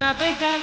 Capitán.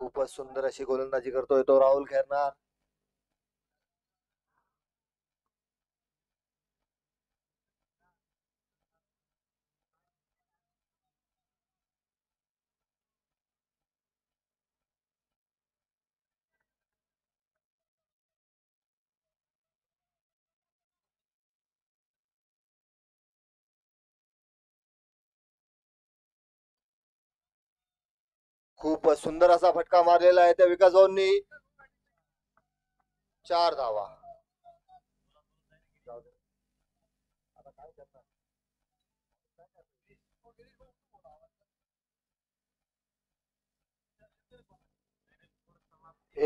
खूपच सुंदर अशी गोलंदाजी करतोय तो राहुल खेळणार खूप सुंदर असा फटका मारलेला आहे त्या विकास भाऊंनी चार धावा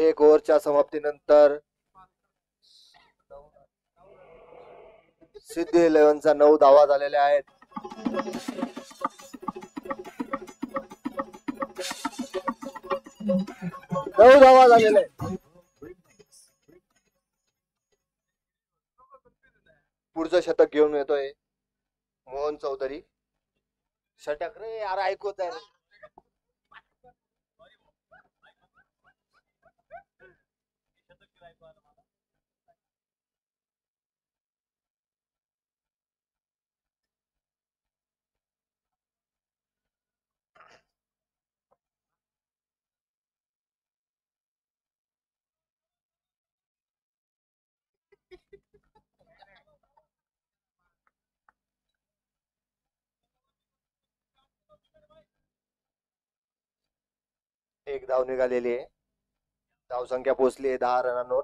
एक ओव्हरच्या समाप्तीनंतर सिद्धी इलेव्हनचा नऊ धावा झालेल्या आहेत आवाज आवाज पुढचं शतक घेऊन येतोय मोहन चौधरी षटक रे यार ऐकवत आहे एक धाव निगा धाव संख्या पोचली दह रन रनांवर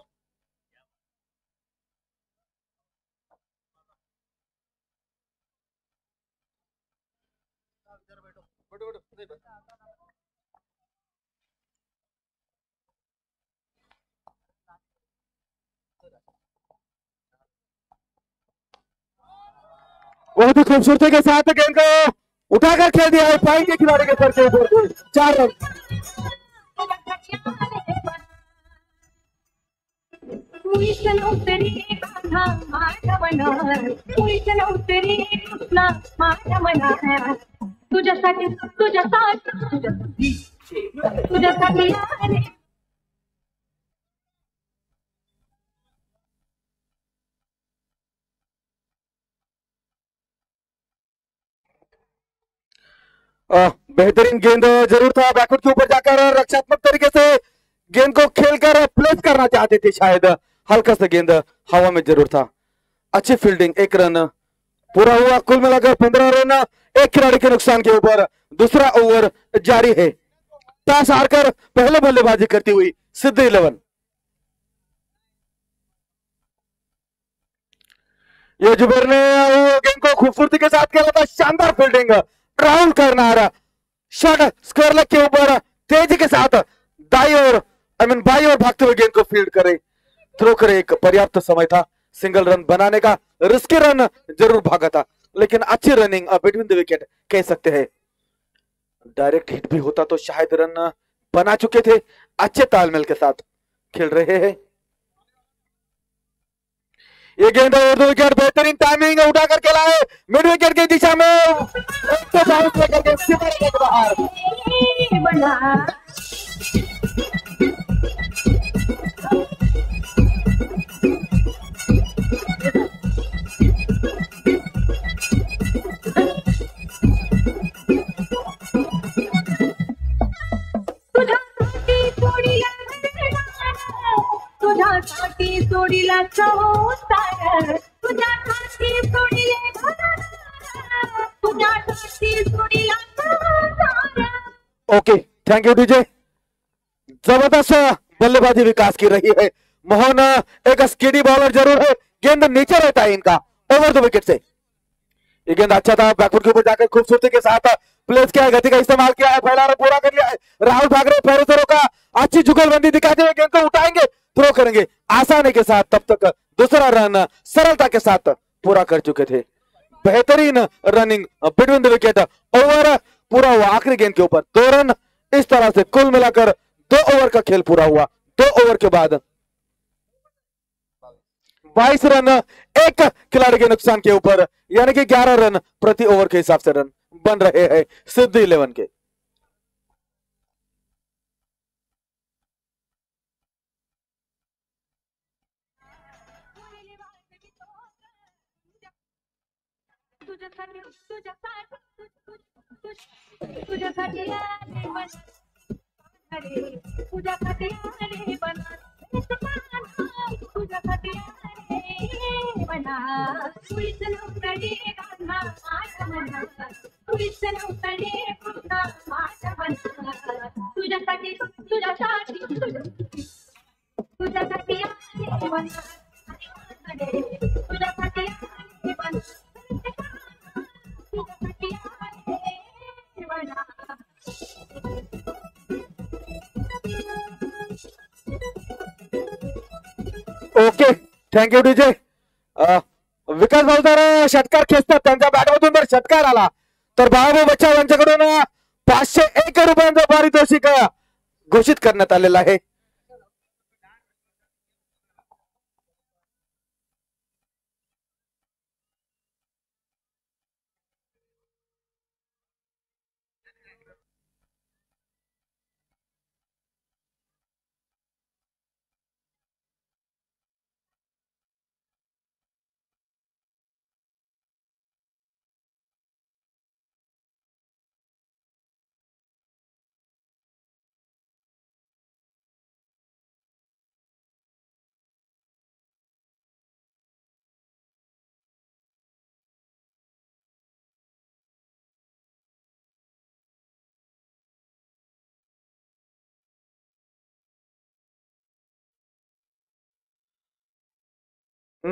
बहुत ही खूबसूरती के साथ गेंद को उठाकर खेल दिया है पाइन के खिलाड़ी के सर चार रन मुईसन उतरी कृष्णा माधवना मुईसन उतरी कृष्णा माधवना बेहतरीन गेंद जरूर था बैकवर्ड के ऊपर जाकर रक्षात्मक तरीके से गेंद को खेलकर प्लेस करना चाहते थे शायद हल्का सा गेंद हवा में जरूर था अच्छी फील्डिंग एक रन पूरा हुआ कुल मिलाकर पंद्रह रन एक खिलाड़ी के नुकसान के ऊपर दूसरा ओवर जारी है टॉस हारकर पहले बल्लेबाजी करती हुई सिद्ध इलेवन ये जुबेर ने गेंद को खूबसूरती के साथ खेला था शानदार फील्डिंग राउंड करना शॉट स्कोर के ऊपर तेजी के साथ दाई और आई मीन बाई और भागते हुए गेंद को फील्ड करे थ्रो करे एक पर्याप्त समय था सिंगल रन बनाने का रिस्की रन जरूर भागा था लेकिन अच्छी रनिंग बिटवीन द विकेट कह सकते हैं डायरेक्ट हिट भी होता तो शायद रन बना चुके थे अच्छे तालमेल के साथ खेल रहे हैं ये गेंद और दो विकेट बेहतरीन टाइमिंग उठा करके लाए मिड विकेट की दिशा में बाहर ओके थैंक यू डीजे जबरदस्त बल्लेबाजी विकास की रही है मोहन एक स्कीडी बॉलर जरूर है गेंद नीचे रहता है इनका ओवर द विकेट से ये गेंद अच्छा था बैकफुट के ऊपर जाकर खूबसूरती के साथ प्लेस किया है गति का इस्तेमाल किया है फैलाना पूरा कर लिया है राहुल ठाकरे पैरों तो का अच्छी जुगलबंदी दिखाते हुए गेंद को उठाएंगे प्रो करेंगे आसानी के साथ तब तक दूसरा रन सरलता के साथ पूरा कर चुके थे बेहतरीन running between the wicket over पूरा हुआ आखिरी गेंद के ऊपर दो रन इस तरह से कुल मिलाकर दो ओवर का खेल पूरा हुआ दो ओवर के बाद बाईस रन एक खिलाड़ी के नुकसान के ऊपर यानी कि ग्यारह रन प्रति ओवर के हिसाब से रन बन रहे हैं सिद्धि इलेवन के पूजा खटिया रे बना रे पूजा खटिया रे बना पूजा खटिया रे बना तुझसे उतरे गाना माता बना तुझसे उतरे गाना माता बना तुझा खटी तुझा साथी तुझा खटिया रे बना तुझा खटिया रे बना okay thank you DJ Vikas भाऊ तर षटकार खेचतात त्यांच्या बॅटमधून जर षटकार आला तर बाळाभाऊ बच्चा यांच्याकडून पाचशे एक रुपयांचा पारितोषिक घोषित करण्यात आलेला आहे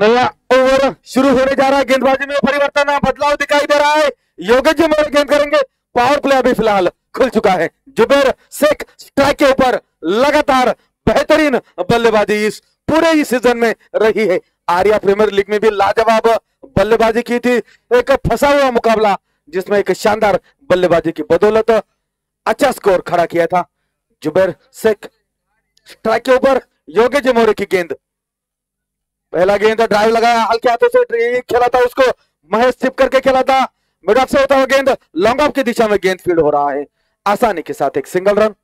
नया ओवर शुरू होने जा रहा है गेंदबाजी में परिवर्तन बदलाव दिखाई दे रहा है योगेश जी मोर गेंद करेंगे पावर प्ले अभी फिलहाल खुल चुका है जुबेर शेख स्ट्राइक के ऊपर लगातार बेहतरीन बल्लेबाजी इस पूरे ही सीजन में रही है आर्या प्रीमियर लीग में भी लाजवाब बल्लेबाजी की थी एक फंसा हुआ मुकाबला जिसमें एक शानदार बल्लेबाजी की बदौलत अच्छा स्कोर खड़ा किया था जुबेर शेख स्ट्राइक के ऊपर योगेश मोरे की गेंद पहला गेंद ड्राइव लगाया हल्के हाथों से खेला था उसको महेश चिप करके खेला था मिडअप से होता हुआ गेंद लॉन्ग ऑफ की दिशा में गेंद फील्ड हो रहा है आसानी के साथ एक सिंगल रन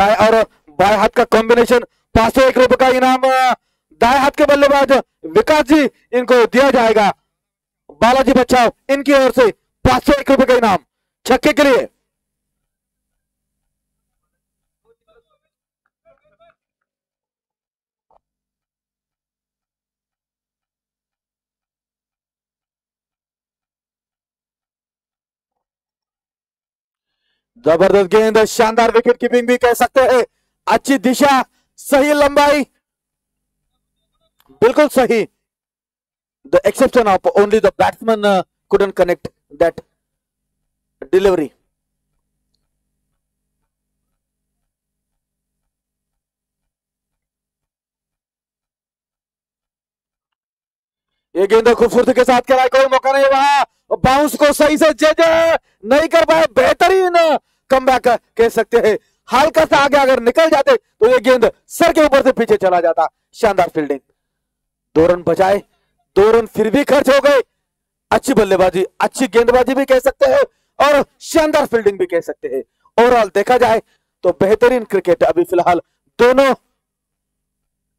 दाएं और बाएं हाथ का कॉम्बिनेशन पांच सौ एक रुपए का इनाम दाएं हाथ के बल्लेबाज विकास जी इनको दिया जाएगा बालाजी बच्चा इनकी ओर से पांच सौ एक रुपए का इनाम छक्के के लिए जबरदस्त गेंद शानदार विकेट कीपिंग भी कह सकते हैं अच्छी दिशा सही लंबाई बिल्कुल सही the exception of only the batsman couldn't connect that delivery ये गेंद खूबसूरती के साथ खेला कोई मौका नहीं वहां बाउंस को सही से जज नहीं कर पाए बेहतरीन कम कह सकते हैं हल्का सा आगे अगर निकल जाते तो ये गेंद सर के ऊपर से पीछे चला जाता शानदार फील्डिंग दो रन बचाए दो रन फिर भी खर्च हो गए अच्छी बल्लेबाजी अच्छी गेंदबाजी भी कह सकते हैं और शानदार फील्डिंग भी कह सकते हैं ओवरऑल देखा जाए तो बेहतरीन क्रिकेट अभी फिलहाल दोनों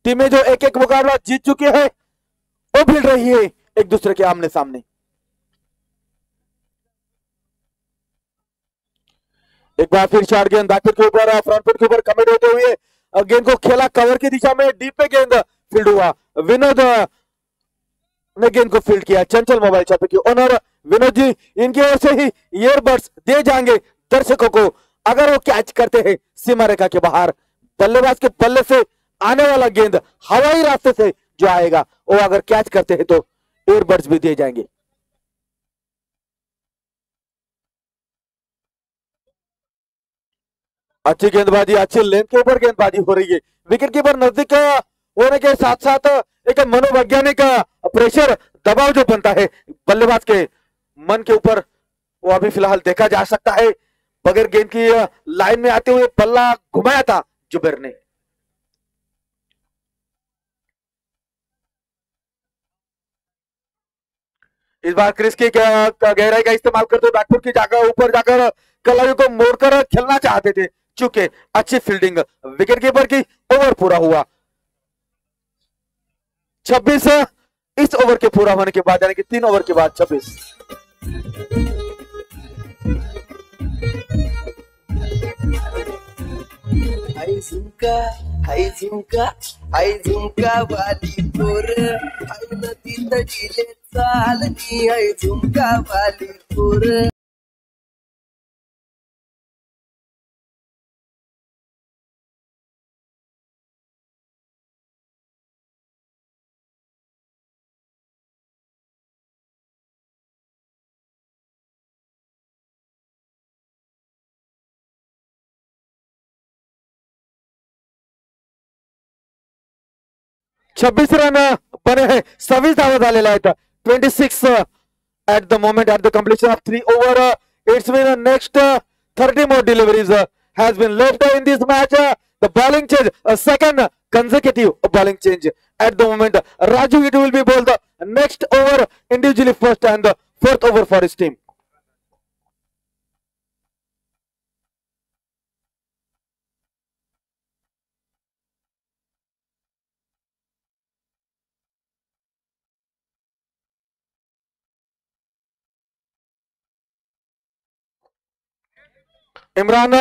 टीमें जो एक एक मुकाबला जीत चुकी है वो भिड़ रही है एक दूसरे के आमने सामने एक बार फिर शॉट गेंद बैकफुट के ऊपर फ्रंट फुट के ऊपर कमिट होते हुए गेंद को खेला कवर की दिशा में डीप पे गेंद फील्ड हुआ विनोद ने गेंद को फील्ड किया चंचल मोबाइल चौपे की ओनर विनोद जी इनकी ओर से ही ईयरबड्स दिए जाएंगे दर्शकों को अगर वो कैच करते हैं सीमा रेखा के बाहर बल्लेबाज के बल्ले से आने वाला गेंद हवाई रास्ते से जो आएगा वो अगर कैच करते हैं तो ईयरबड्स भी दिए जाएंगे अच्छी गेंदबाजी अच्छी लेंथ के ऊपर गेंदबाजी हो रही है विकेट कीपर नजदीक होने के साथ साथ एक मनोवैज्ञानिक प्रेशर दबाव जो बनता है बल्लेबाज के मन के ऊपर वो अभी फिलहाल देखा जा सकता है बगैर गेंद की लाइन में आते हुए बल्ला घुमाया था जुबेर ने इस बार क्रिस की गहराई का इस्तेमाल करते हुए बैटपुर की जाकर ऊपर जाकर कलाई को मोड़कर खेलना चाहते थे चुके अच्छी फील्डिंग विकेट कीपर की ओवर पूरा हुआ 26 इस ओवर के पूरा होने के बाद यानी कि तीन ओवर के बाद 26 वाली झुमका वाली छब्बीस रन बने सव्वीस धावा झालेला twenty six at the moment at the completion of three over it's been next thirty more deliveries has been left in this match the bowling change second conservative bowling change at the moment Raju it will be bowl the next over individually first and fourth over for his team Imran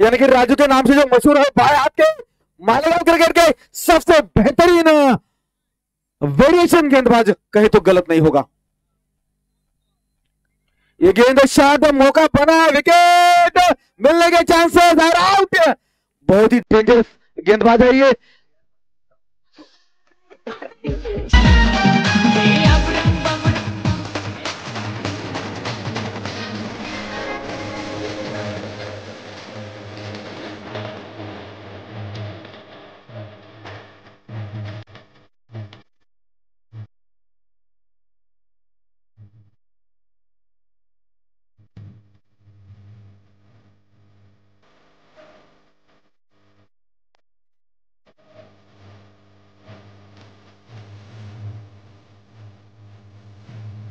यानी कि राजू के नाम से जो मशहूर है भाई आपके मालेगांव क्रिकेट के सबसे बेहतरीन वेरिएशन गेंदबाज कहे तो गलत नहीं होगा ये गेंद शायद मौका बना विकेट मिलने के चांसेस और आउट बहुत ही डेंजरस गेंदबाज है ये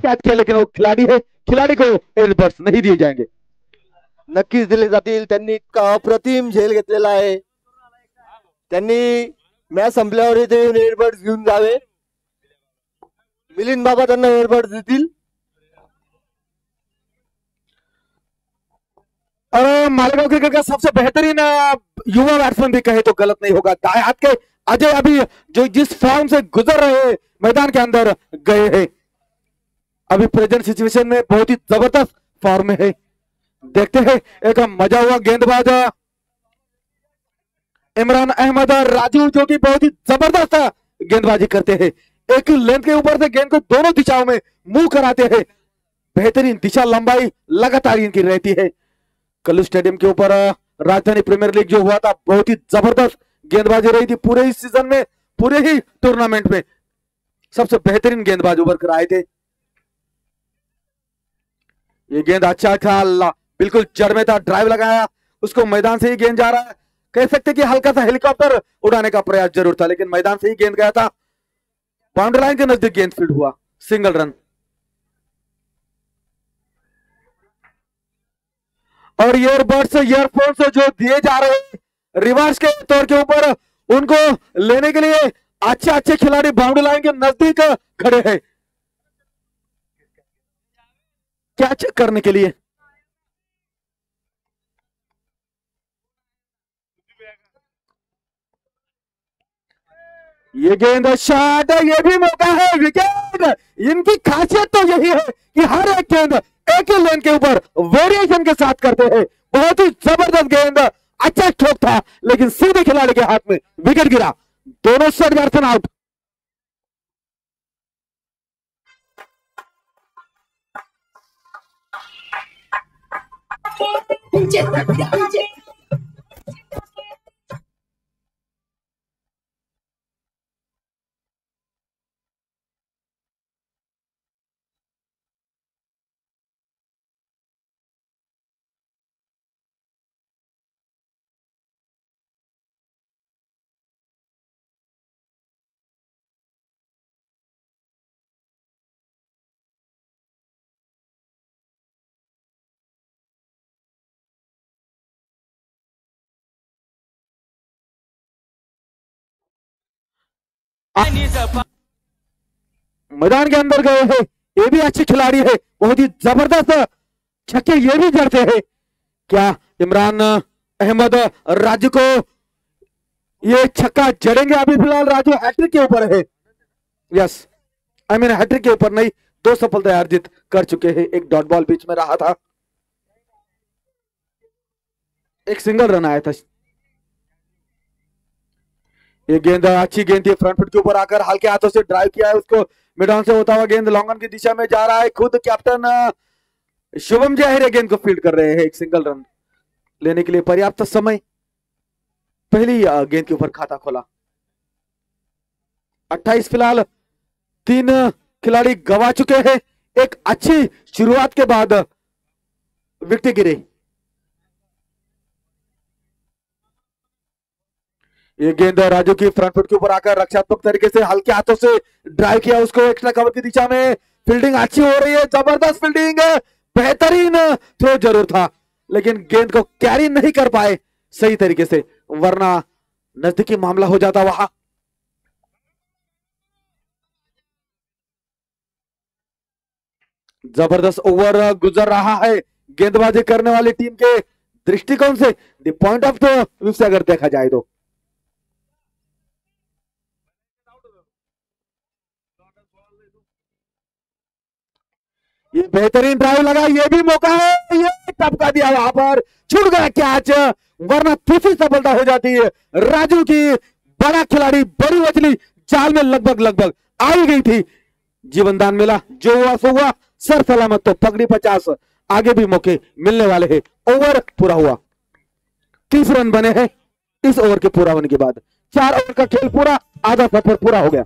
शिकायत किया लेकिन वो खिलाड़ी है खिलाड़ी को एअरबर्स नहीं दिए जाएंगे नक्की दिले जातील त्यांनी अप्रतिम झेल घेतलेला आहे त्यांनी मॅच संपल्यावर इथे येऊन एअरबर्ड्स घेऊन जावे मिलिंद बाबा त्यांना एअरबर्ड्स देतील मालेगांव क्रिकेट का सबसे बेहतरीन युवा बैट्समैन भी कहे तो गलत नहीं होगा के अजय अभी जो जिस फॉर्म से गुजर रहे मैदान के अंदर गए हैं अभी प्रेजेंट सिचुएशन में बहुत ही जबरदस्त फॉर्म में है देखते हैं एक मजा हुआ गेंदबाज इमरान अहमद और राजू जो कि बहुत ही जबरदस्त गेंदबाजी करते हैं एक लेंथ के ऊपर से गेंद को दोनों दिशाओं में मुंह कराते हैं बेहतरीन दिशा लंबाई लगातार इनकी रहती है कल स्टेडियम के ऊपर राजधानी प्रीमियर लीग जो हुआ था बहुत ही जबरदस्त गेंदबाजी रही थी पूरे ही सीजन में पूरे ही टूर्नामेंट में सबसे बेहतरीन गेंदबाज उभर कर आए थे ये गेंद अच्छा था बिल्कुल जड़ में था ड्राइव लगाया उसको मैदान से ही गेंद जा रहा है कह सकते कि हल्का सा हेलीकॉप्टर उड़ाने का प्रयास जरूर था लेकिन मैदान से ही गेंद गया था बाउंड्री लाइन के नजदीक गेंद फील्ड हुआ सिंगल रन और ईयरबड्स ईयरफोन्स जो दिए जा रहे हैं रिवर्स के तौर के ऊपर उनको लेने के लिए अच्छे अच्छे खिलाड़ी बाउंड्री लाइन के नजदीक खड़े हैं क्या चेक करने के लिए ये गेंद शॉट ये भी मौका है विकेट इनकी खासियत तो यही है कि हर एक गेंद एक ही लेन के ऊपर वेरिएशन के साथ करते हैं बहुत ही जबरदस्त गेंद अच्छा स्ट्रोक था लेकिन सीधे खिलाड़ी के हाथ में विकेट गिरा दोनों सेट आउट 弓箭，弓箭。मैदान के अंदर गए हैं ये भी अच्छे खिलाड़ी है बहुत ही जबरदस्त छक्के ये भी जड़ते हैं क्या इमरान अहमद राजू को ये छक्का जड़ेंगे अभी फिलहाल राजू हैट्रिक के ऊपर है यस आई मीन हैट्रिक के ऊपर नहीं दो सफलता अर्जित कर चुके हैं एक डॉट बॉल बीच में रहा था एक सिंगल रन आया था ये गेंद अच्छी गेंद थी फ्रंट फुट के ऊपर आकर हल्के हाथों से ड्राइव किया है उसको मिडॉन से होता हुआ गेंद लॉन्गन की दिशा में जा रहा है खुद कैप्टन शुभम जाहिर गेंद को फील्ड कर रहे हैं एक सिंगल रन लेने के लिए पर्याप्त समय पहली गेंद के ऊपर खाता खोला 28 फिलहाल तीन खिलाड़ी गवा चुके हैं एक अच्छी शुरुआत के बाद विकटे गिरे ये गेंद राजू की फ्रंट फुट के ऊपर आकर रक्षात्मक तरीके से हल्के हाथों से ड्राइव किया उसको एक्स्ट्रा कवर की दिशा में फील्डिंग अच्छी हो रही है जबरदस्त फील्डिंग बेहतरीन थ्रो तो जरूर था लेकिन गेंद को कैरी नहीं कर पाए सही तरीके से वरना नजदीकी मामला हो जाता वहां जबरदस्त ओवर गुजर रहा है गेंदबाजी करने वाली टीम के दृष्टिकोण से द पॉइंट ऑफ व्यू से अगर देखा जाए तो ये बेहतरीन ड्राइव लगा ये भी मौका है ये टपका दिया वहां पर छुट गया कैच वरना दूसरी सफलता हो जाती है राजू की बड़ा खिलाड़ी बड़ी मछली जाल में लगभग लगभग आई गई थी जीवन दान मिला जो हुआ सो हुआ सर सलामत तो पगड़ी पचास आगे भी मौके मिलने वाले हैं ओवर पूरा हुआ तीस रन बने हैं इस ओवर के पूरा होने के बाद चार ओवर का खेल पूरा आधा सफर पूरा हो गया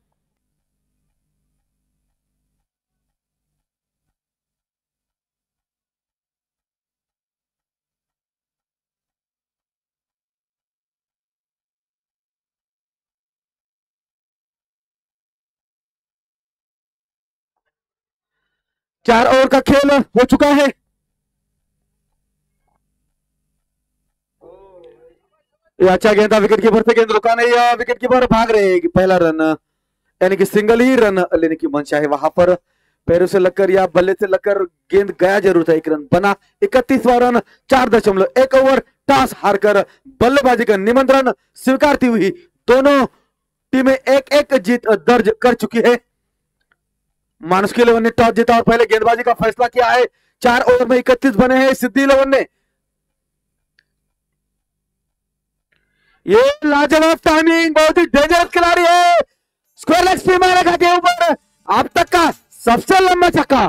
चार ओवर का खेल हो चुका है अच्छा गेंद विकेट कीपर से गेंद रुका नहीं है विकेट कीपर भाग रहे हैं पहला रन यानी कि सिंगल ही रन लेने की मंशा है वहां पर पैरों से लगकर या बल्ले से लगकर गेंद गया जरूर था एक रन बना इकतीसवा रन चार दशमलव एक ओवर टॉस हारकर बल्लेबाजी का निमंत्रण स्वीकारती हुई दोनों टीमें एक एक जीत दर्ज कर चुकी है मानस के इलेवन ने टॉस जीता और पहले गेंदबाजी का फैसला किया है चार ओवर में इकतीस बने हैं सिद्धि इलेवन ने ये लाजवाब टाइमिंग बहुत ही डेंजरस खिलाड़ी है स्कोर लेग स्पिन मारा खाते ऊपर अब तक का सबसे लंबा छक्का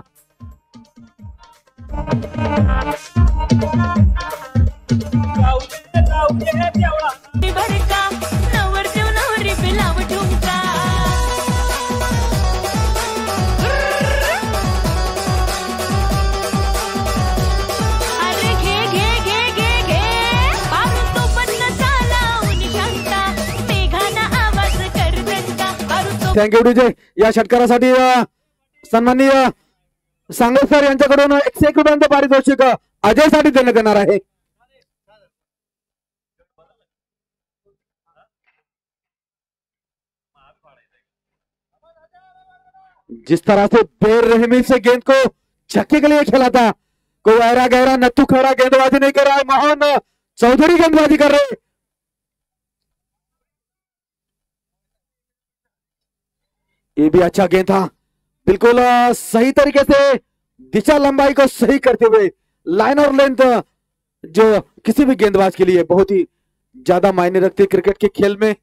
का थँक्यू विजय या षटकारासाठी सन्म्मा सांगत सर यांच्याकडून एकशे एक पारितोषिक अजय सा जिस तरह से बेरहमी से गेंद को छक्के के लिए खेला था कोई ऐरा गहरा नत्थू खड़ा गेंदबाजी नहीं कर रहा है महान चौधरी गेंदबाजी कर रहे ये भी अच्छा गेंद था बिल्कुल सही तरीके से दिशा लंबाई को सही करते हुए लाइन और लेंथ जो किसी भी गेंदबाज के लिए बहुत ही ज्यादा मायने रखती है क्रिकेट के खेल में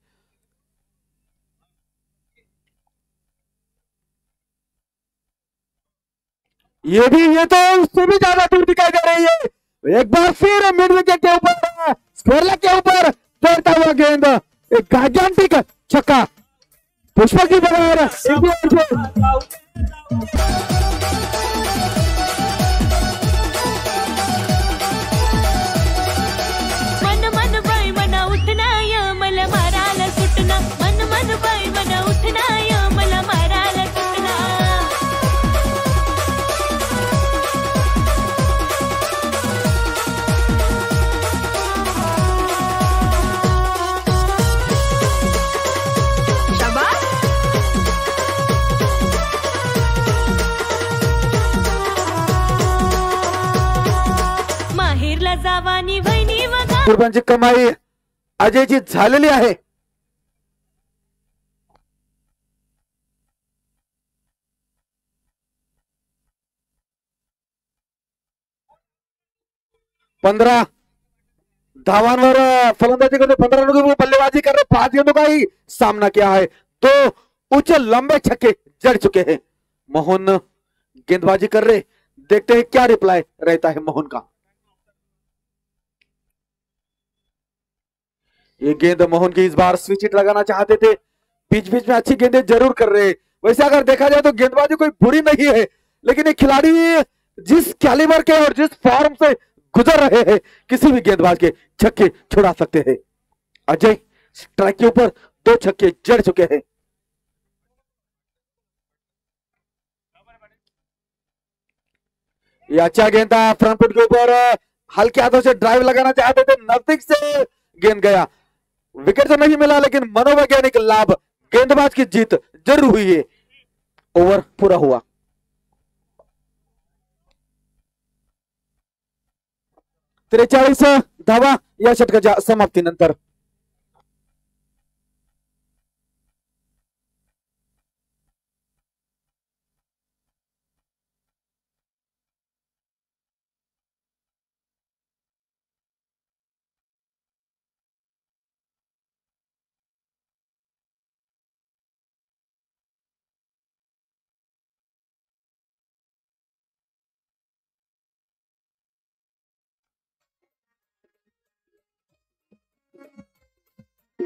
ये भी ये तो उससे भी ज्यादा दूर दिखाई दे रही है एक बार फिर मिड विकेट के ऊपर के ऊपर तैरता हुआ गेंद एक गाजंटिक छक्का Puxa aqui, galera! Eduardo! रुपयांची कमाई अजयची झालेली आहे पंधरा धावांवर फलंदाजी करते पंद्रह रनों बल्लेबाजी कर रहे पांच गेंदों का ही सामना किया है तो उच्च लंबे छक्के जड़ चुके हैं मोहन गेंदबाजी कर रहे देखते हैं क्या रिप्लाई रहता है मोहन का ये गेंद मोहन की इस बार स्विच इट लगाना चाहते थे बीच बीच में अच्छी गेंदे जरूर कर रहे वैसे अगर देखा जाए तो गेंदबाजी कोई बुरी नहीं है लेकिन ये खिलाड़ी जिस कैलिबर के और जिस फॉर्म से गुजर रहे हैं किसी भी गेंदबाज के छक्के छुड़ा सकते हैं अजय स्ट्राइक के ऊपर दो छक्के जड़ चुके हैं ये अच्छा गेंद था फ्रंट फुट के ऊपर हल्के हाथों से ड्राइव लगाना चाहते थे नजदीक से गेंद गया विकेट तो नहीं मिला लेकिन मनोवैज्ञानिक लाभ गेंदबाज की जीत जरूर हुई है ओवर पूरा हुआ त्रेचाळीस धावा या समाप्ति नंतर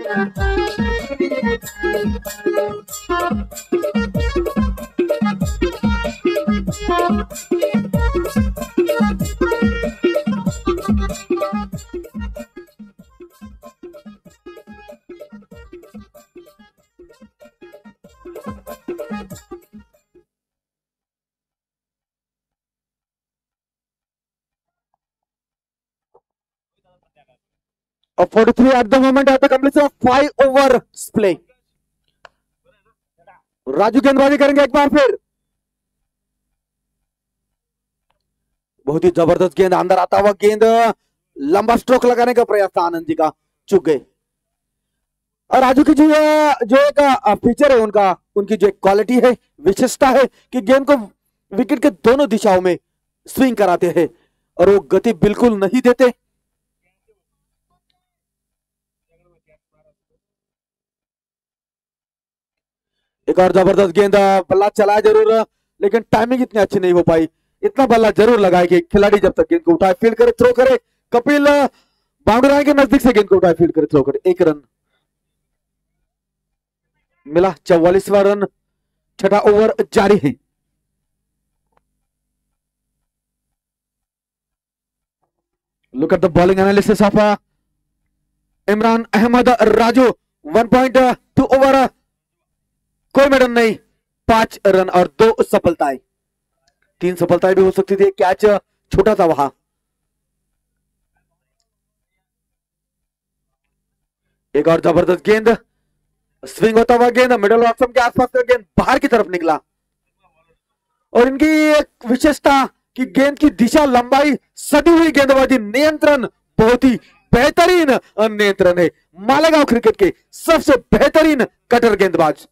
Thank you. A 43 at the moment at the completion of five over play Raju गेंदबाजी करेंगे एक बार फिर बहुत ही जबरदस्त गेंद अंदर आता हुआ गेंद लंबा स्ट्रोक लगाने का प्रयास था आनंद जी का चुक गए और राजू की जो जो एक फीचर है उनका उनकी जो एक क्वालिटी है विशेषता है कि गेंद को विकेट के दोनों दिशाओं में स्विंग कराते हैं और वो गति बिल्कुल नहीं देते एक और जबरदस्त गेंद बल्ला चलाया जरूर लेकिन टाइमिंग इतनी अच्छी नहीं हो पाई इतना बल्ला जरूर लगाए कि खिलाड़ी जब तक गेंद को उठाए फील्ड करे थ्रो करे कपिल बाउंड्री के नजदीक से गेंद को उठाए फील्ड करे थ्रो करे एक रन मिला चौवालीसवा रन छठा ओवर जारी है look at the bowling analysis of Imran Ahmed Raju one point two over कोई मेडल नहीं पांच रन और दो सफलताएं तीन सफलताएं भी हो सकती थी कैच छोटा था वहां एक और जबरदस्त गेंद स्विंग होता हुआ गेंद मिडल ऑप्शन के आसपास का गेंद बाहर की तरफ निकला और इनकी एक विशेषता कि गेंद की दिशा लंबाई सदी हुई गेंदबाजी नियंत्रण बहुत ही बेहतरीन नियंत्रण है मालेगांव क्रिकेट के सबसे बेहतरीन कटर गेंदबाज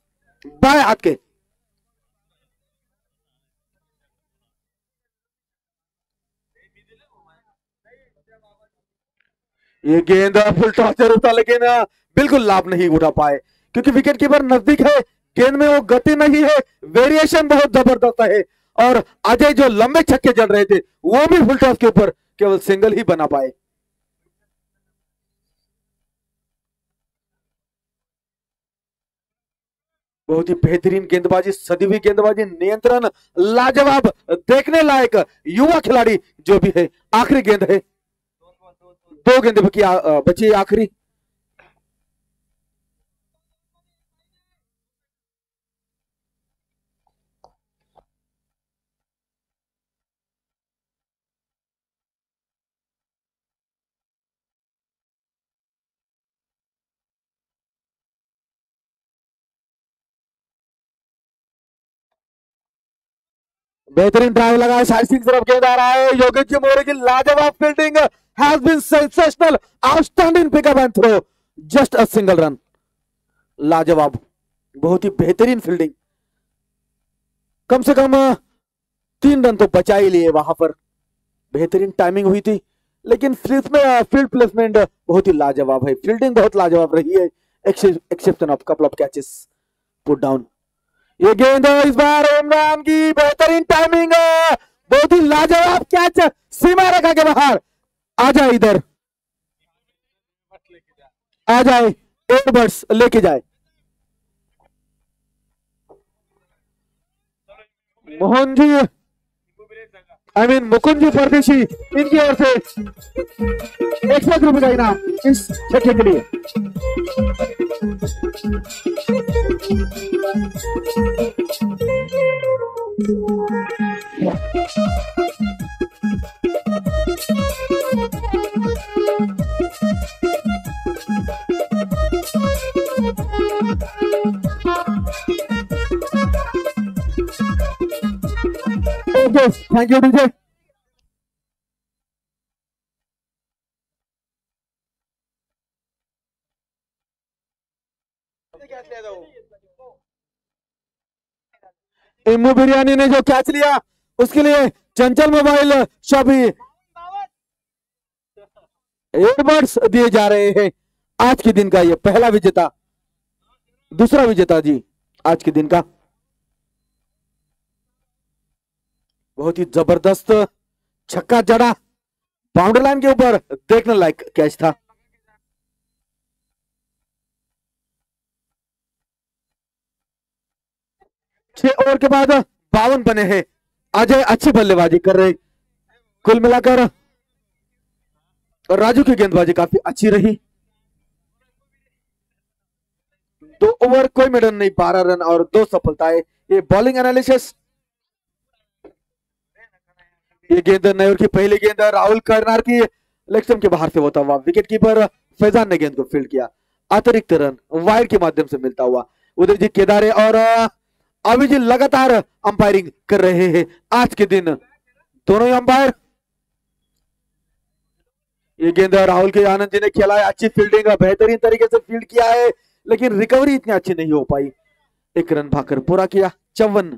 बाएं हाथ के ये गेंद फुल टॉस जरूर लेकिन बिल्कुल लाभ नहीं उठा पाए क्योंकि विकेट कीपर नजदीक है गेंद में वो गति नहीं है वेरिएशन बहुत जबरदस्त है और अजय जो लंबे छक्के चल रहे थे वो भी फुल टॉस के ऊपर केवल सिंगल ही बना पाए बहुत ही बेहतरीन गेंदबाजी सदी गेंदबाजी नियंत्रण लाजवाब देखने लायक युवा खिलाड़ी जो भी है आखिरी गेंद है दो गेंद बची आखिरी बेहतरीन ड्राइव लगाए साइड सिक्स तरफ गेंद आ रहा है योगेश जी मोरे की लाजवाब fielding has been sensational outstanding pickup and throw just a single run लाजवाब बहुत ही बेहतरीन फील्डिंग कम से कम तीन रन तो बचा ही लिए वहां पर बेहतरीन टाइमिंग हुई थी लेकिन फ्लिप में फील्ड प्लेसमेंट बहुत ही लाजवाब है फील्डिंग बहुत लाजवाब रही है exception of couple of catches put down ये गेंद है इस बार ओमरान की बेहतरीन टाइमिंग है बहुत ही लाजवाब कैच सीमा रेखा के बाहर आ जाए इधर आ जाए एक बर्ड्स लेके जाए मोहन जी आई मीन मुकुंद जी परदेशी इनकी ओर से एक सौ रुपए का इनाम इस छठे के लिए Thank you, DJ. Emu biryani ने जो कैच लिया उसके लिए चंचल मोबाइल सभी एयरबर्ड्स दिए जा रहे हैं आज के दिन का ये पहला विजेता दूसरा विजेता जी आज के दिन का बहुत ही जबरदस्त छक्का जड़ा बाउंड्री लाइन के ऊपर देखने लायक कैच था छह ओवर के बाद बावन बने हैं अजय अच्छी बल्लेबाजी कर रहे कुल मिलाकर राजू की गेंदबाजी काफी अच्छी रही दो ओवर कोई मेडल नहीं बारह रन और दो सफलताएं ये बॉलिंग एनालिसिस ये गेंद नयूर की पहली गेंद राहुल करनार की लेक्सम के बाहर से होता हुआ विकेट कीपर फैजान ने गेंद को फील्ड किया अतिरिक्त रन वायर के माध्यम से मिलता हुआ उदय जी केदारे और अभी जी लगातार अंपायरिंग कर रहे हैं आज के दिन दोनों ही अंपायर ये गेंद राहुल के आनंद जी ने खेला है अच्छी फील्डिंग बेहतरीन तरीके से फील्ड किया है लेकिन रिकवरी इतनी अच्छी नहीं हो पाई एक रन भाकर पूरा किया चौवन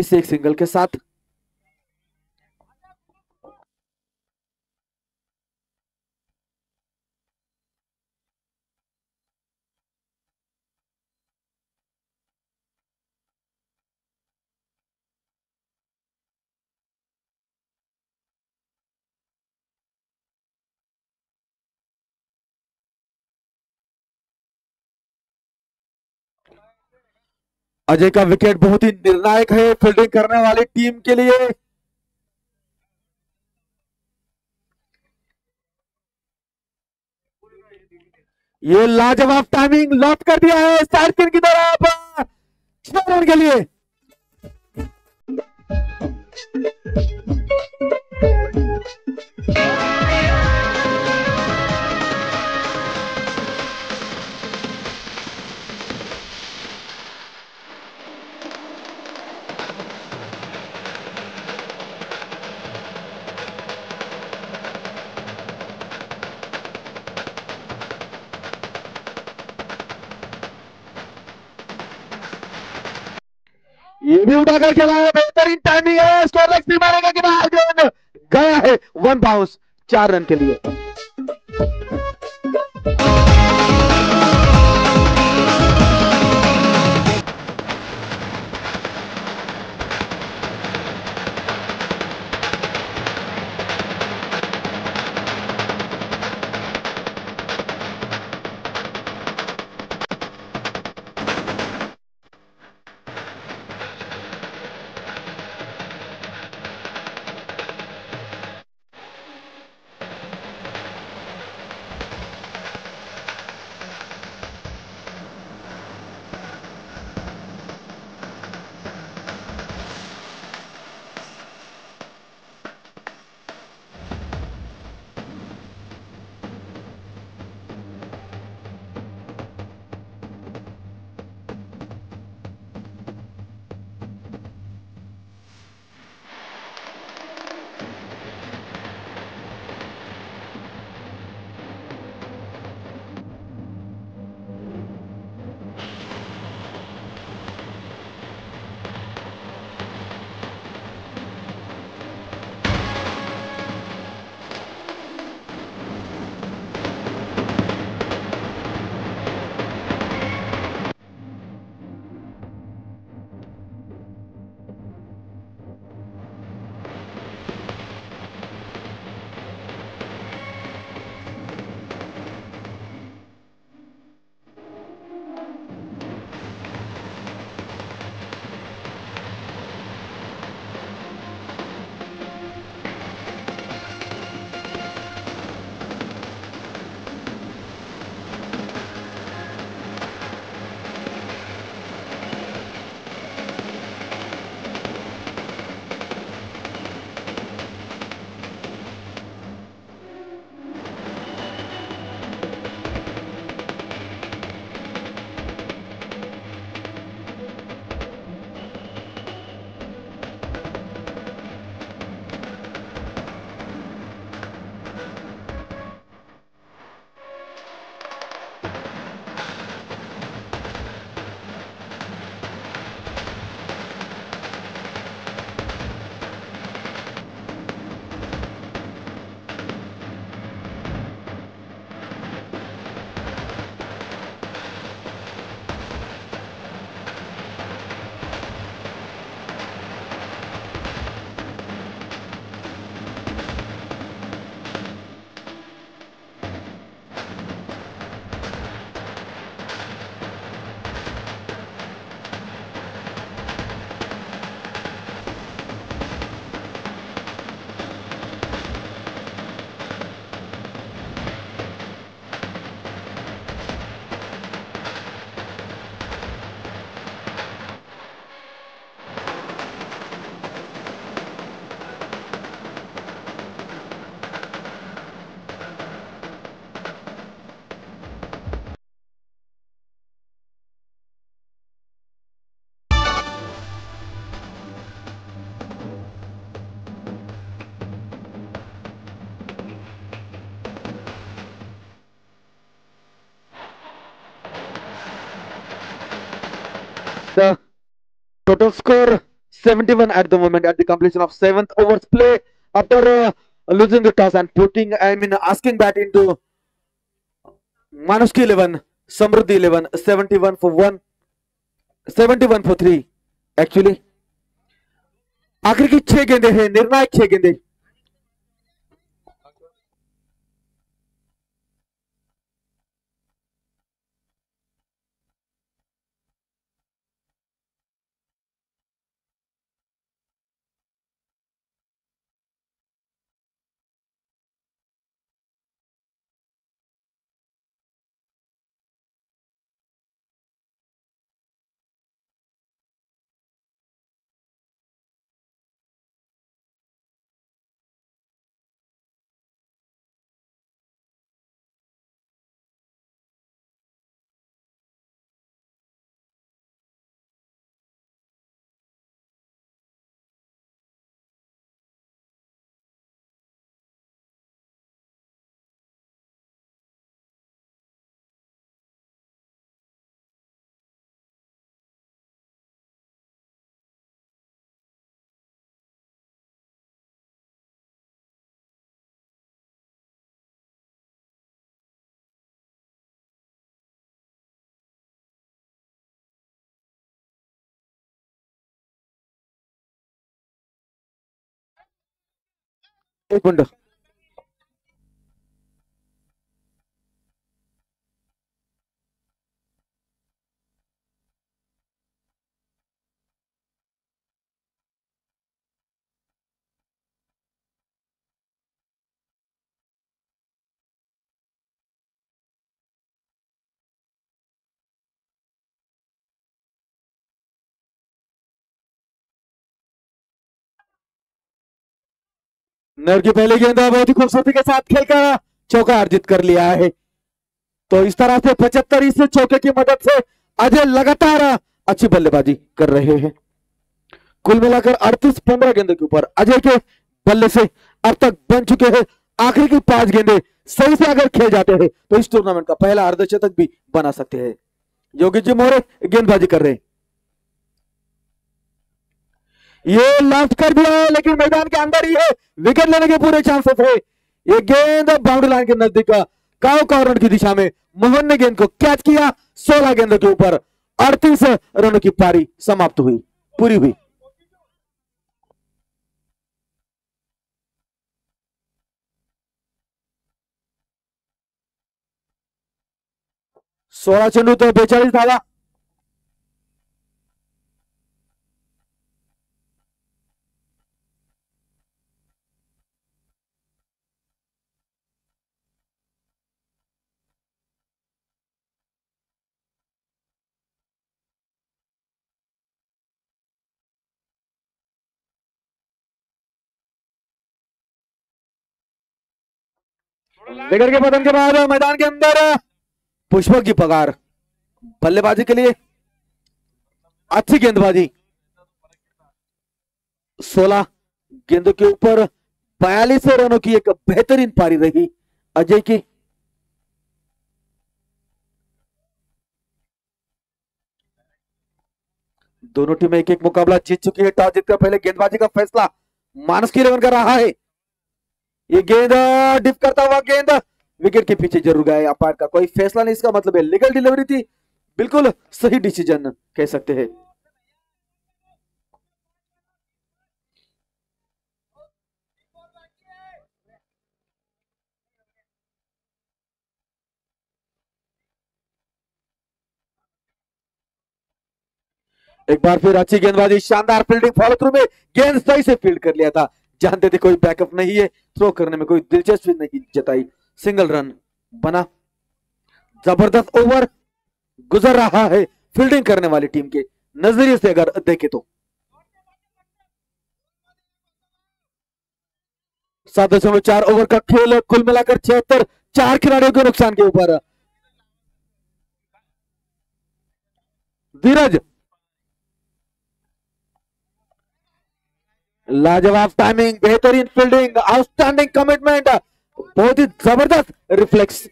इस एक सिंगल के साथ अजय का विकेट बहुत ही निर्णायक है फील्डिंग करने वाली टीम के लिए ये लाजवाब टाइमिंग लॉप कर दिया है सार्किन की तरफ छह रन के लिए Thank you. ये भी उठा खेला है बेहतरीन टाइमिंग है स्कोर लक्ष्मी मारेगा कि गया है वन बाउंस चार रन के लिए Total score 71 at the moment at the completion of 7th overs play after uh, losing the toss and putting, I mean, asking that into Manuski 11, Samruddhi 11, 71 for 1, 71 for 3 actually. आखिर की छह गेंदे हैं निर्णायक छह गेंदे ay नर की पहले गेंद बहुत ही खूबसूरती के साथ खेलकर चौका अर्जित कर लिया है तो इस तरह से पचहत्तर इस चौके की मदद से अजय लगातार अच्छी बल्लेबाजी कर रहे हैं कुल मिलाकर अड़तीस पंद्रह गेंदों के ऊपर अजय के बल्ले से अब तक बन चुके हैं आखिरी की पांच गेंदे सही से अगर खेल जाते हैं तो इस टूर्नामेंट का पहला अर्धशतक भी बना सकते हैं योगी जी मोरे गेंदबाजी कर रहे हैं ये लेफ्ट कर दिया है लेकिन मैदान के अंदर ही है विकेट लेने के पूरे चांसेस है ये गेंद बाउंड्री लाइन के नजदीक काउ कॉर्नर की दिशा में मोहन ने गेंद को कैच किया सोलह गेंदों के ऊपर अड़तीस रनों की पारी समाप्त हुई पूरी हुई सोलह चेंडू तो बेचालीस धावा विकेट के पतन के बाद मैदान के अंदर पुष्पक की पगार बल्लेबाजी के लिए अच्छी गेंदबाजी सोलह गेंदों के ऊपर बयालीस रनों की एक बेहतरीन पारी रही अजय की दोनों टीमें एक एक मुकाबला जीत चुकी है टॉस जीतकर पहले गेंदबाजी का फैसला मानस की रन कर रहा है ये गेंद डिप करता हुआ गेंद विकेट के पीछे जरूर गए अंपायर का कोई फैसला नहीं इसका मतलब है लीगल डिलीवरी थी बिल्कुल सही डिसीजन कह सकते हैं एक बार फिर अच्छी गेंदबाजी शानदार फील्डिंग फॉलो थ्रू में गेंद सही से फील्ड कर लिया था जानते थे कोई बैकअप नहीं है थ्रो करने में कोई दिलचस्पी नहीं जताई सिंगल रन बना जबरदस्त ओवर गुजर रहा है फील्डिंग करने वाली टीम के नजरिए से अगर देखे तो सात दशमलव चार ओवर का खेल कुल मिलाकर छिहत्तर चार खिलाड़ियों के नुकसान के ऊपर धीरज लाजवाब टाइमिंग बेहतरीन फील्डिंग आउटस्टैंडिंग कमिटमेंट बहुत ही जबरदस्त रिफ्लेक्स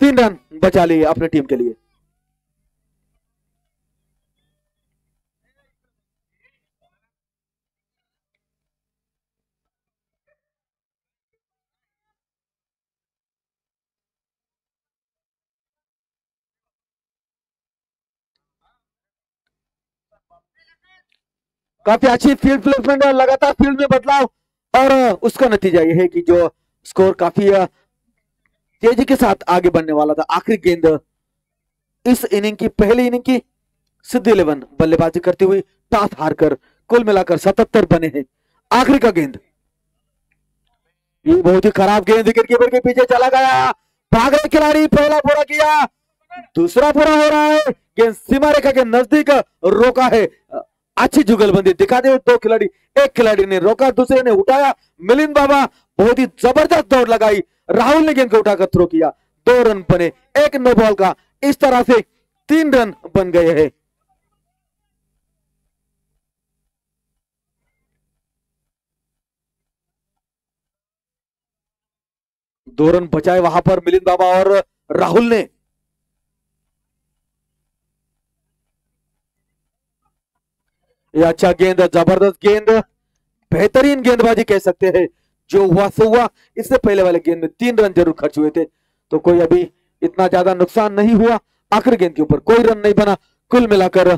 तीन रन बचा लिए अपनी टीम के लिए काफी अच्छी फील्ड प्लेसमेंट और लगातार फील्ड में बदलाव और उसका नतीजा यह है कि जो स्कोर काफी तेजी के साथ आगे बढ़ने वाला था आखिरी गेंद इस इनिंग की पहली इनिंग की सिद्ध इलेवन बल्लेबाजी करती हुई टॉस हारकर कुल मिलाकर सतहत्तर बने हैं आखिरी का गेंद ये बहुत ही खराब गेंद विकेट कीपर के पीछे चला गया भाग रहे खिलाड़ी पहला पूरा किया दूसरा पूरा हो रहा है गेंद सीमा रेखा के नजदीक रोका है अच्छी जुगलबंदी दिखा दे दो खिलाड़ी एक खिलाड़ी ने रोका दूसरे ने उठाया मिलिंद बाबा बहुत ही जबरदस्त दौड़ लगाई राहुल ने गेंद को उठाकर थ्रो किया दो रन बने एक नो बॉल का इस तरह से तीन रन बन गए हैं दो रन बचाए वहां पर मिलिंद बाबा और राहुल ने ये अच्छा गेंद जबरदस्त गेंद बेहतरीन गेंदबाजी कह सकते हैं जो हुआ सो हुआ इससे पहले वाले गेंद में तीन रन जरूर खर्च हुए थे तो कोई अभी इतना ज्यादा नुकसान नहीं हुआ आखिर गेंद के ऊपर कोई रन नहीं बना कुल मिलाकर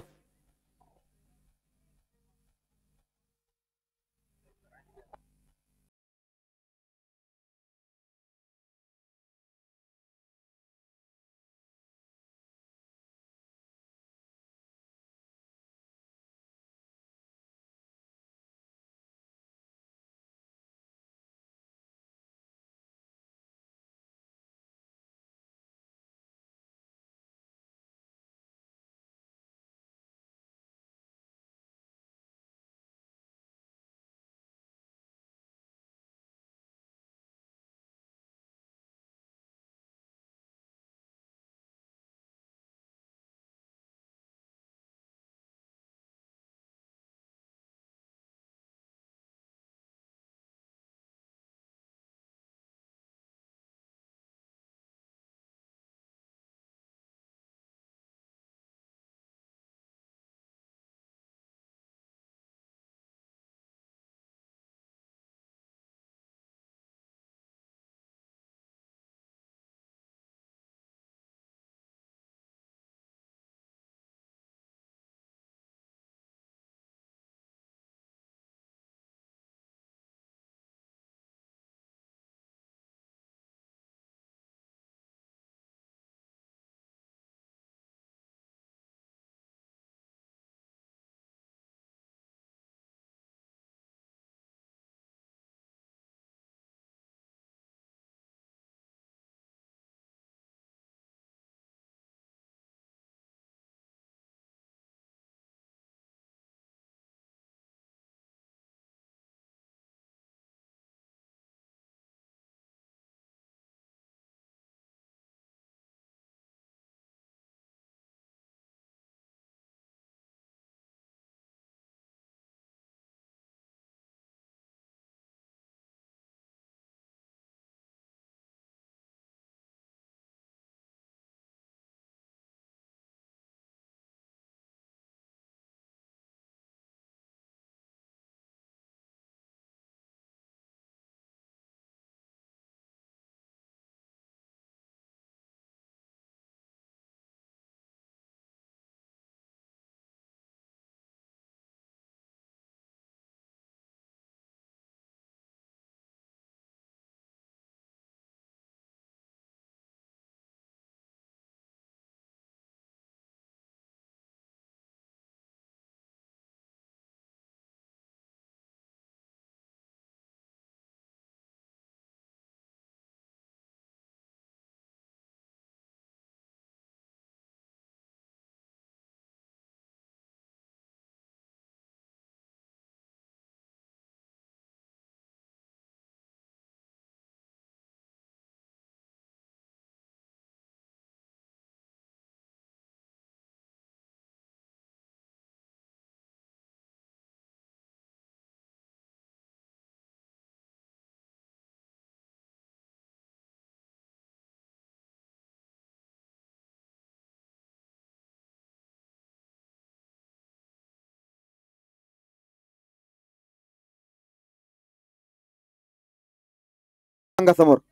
samor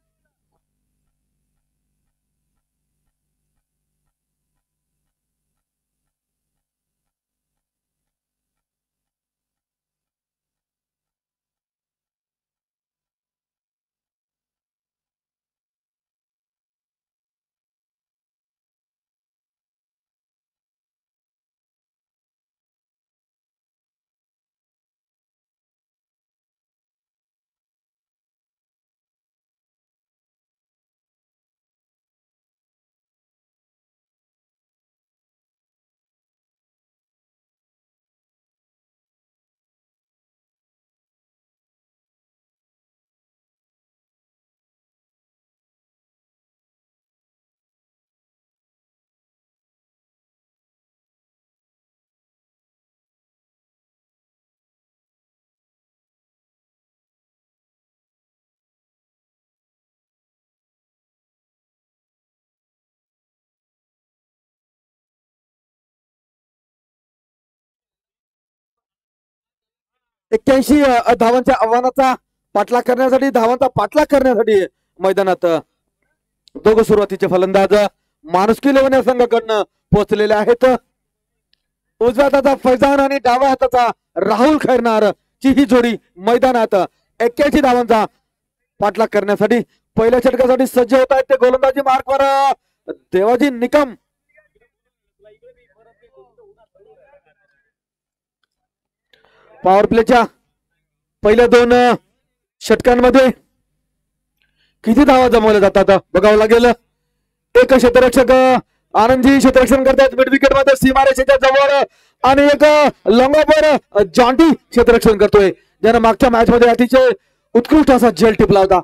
एक्क्याऐंशी धावांच्या आव्हानाचा पाठलाग करण्यासाठी धावांचा पाठलाग करण्यासाठी मैदानात दोघ सुरुवातीचे फलंदाज माणुसकी या संघाकडनं पोहोचलेले आहेत उजव्या हाताचा फैजान आणि डाव्या हाताचा राहुल खैरनार ची ही जोडी मैदानात एक्क्याऐंशी धावांचा पाठलाग करण्यासाठी पहिल्या षटकासाठी सज्ज होत आहेत ते गोलंदाजी मार्गवर देवाजी निकम पॉवर प्लेच्या पहिल्या दोन षटकांमध्ये किती धावा जमवल्या जातात बघावं लागेल एक क्षेत्ररक्षक आनंदजी क्षेत्ररक्षण करतात मिड विकेट मध्ये सीमारेषेच्या जवळ आणि एक लंगोपर जॉन्टी क्षेत्ररक्षण करतोय ज्यानं मागच्या मॅच मध्ये अतिशय उत्कृष्ट असा झेल टिपला होता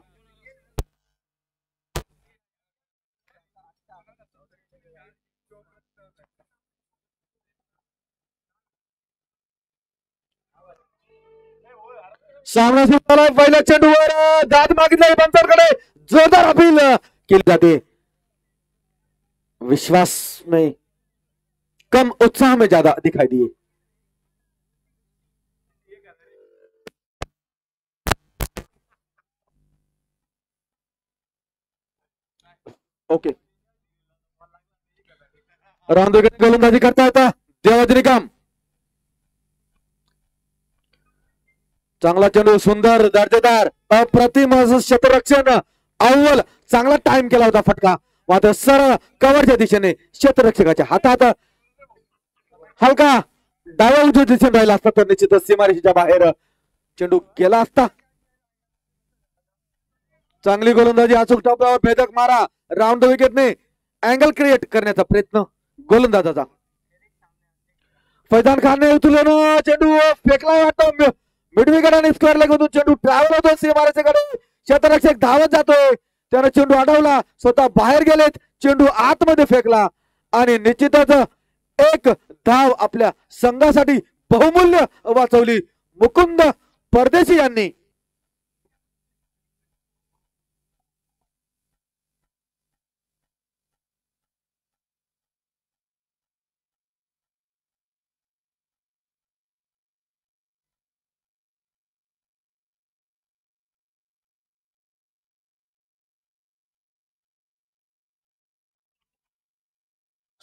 सामना पहिल्या चेंडूवर दाद मागितला कड़े जोरदार अपील केली जाते विश्वास में कम उत्साह में ज्यादा दिखाई दिए ओके रामदेव गोलंदाजी करता है देवाजी तो काम चांगला चेंडू सुंदर दर्जेदार अप्रतिम क्षेत्ररक्षण अव्वल चांगला टाइम केला होता फटका मात्र सरळ कवरच्या दिशेने क्षेत्ररक्षकाच्या हातात हलका डाव्या उजव्या दिशेने राहिला असता तर सीमारेषेच्या बाहेर चेंडू केला असता चांगली गोलंदाजी अचूक टॉपरावर भेदक मारा राऊंड विकेटने अँगल क्रिएट करण्याचा प्रयत्न गोलंदाजाचा फैजान खानने उचलून चेंडू फेकला वाटतो मिडविकेट आणि स्क्वेअरला मधून चेंडू ट्रॅव्हल होतो सीमारेषेकडे क्षेत्ररक्षक धावत जातोय त्यानं चेंडू अडवला स्वतः बाहेर गेलेत चेंडू आतमध्ये फेकला आणि निश्चितच एक धाव आपल्या संघासाठी बहुमूल्य वाचवली मुकुंद परदेशी यांनी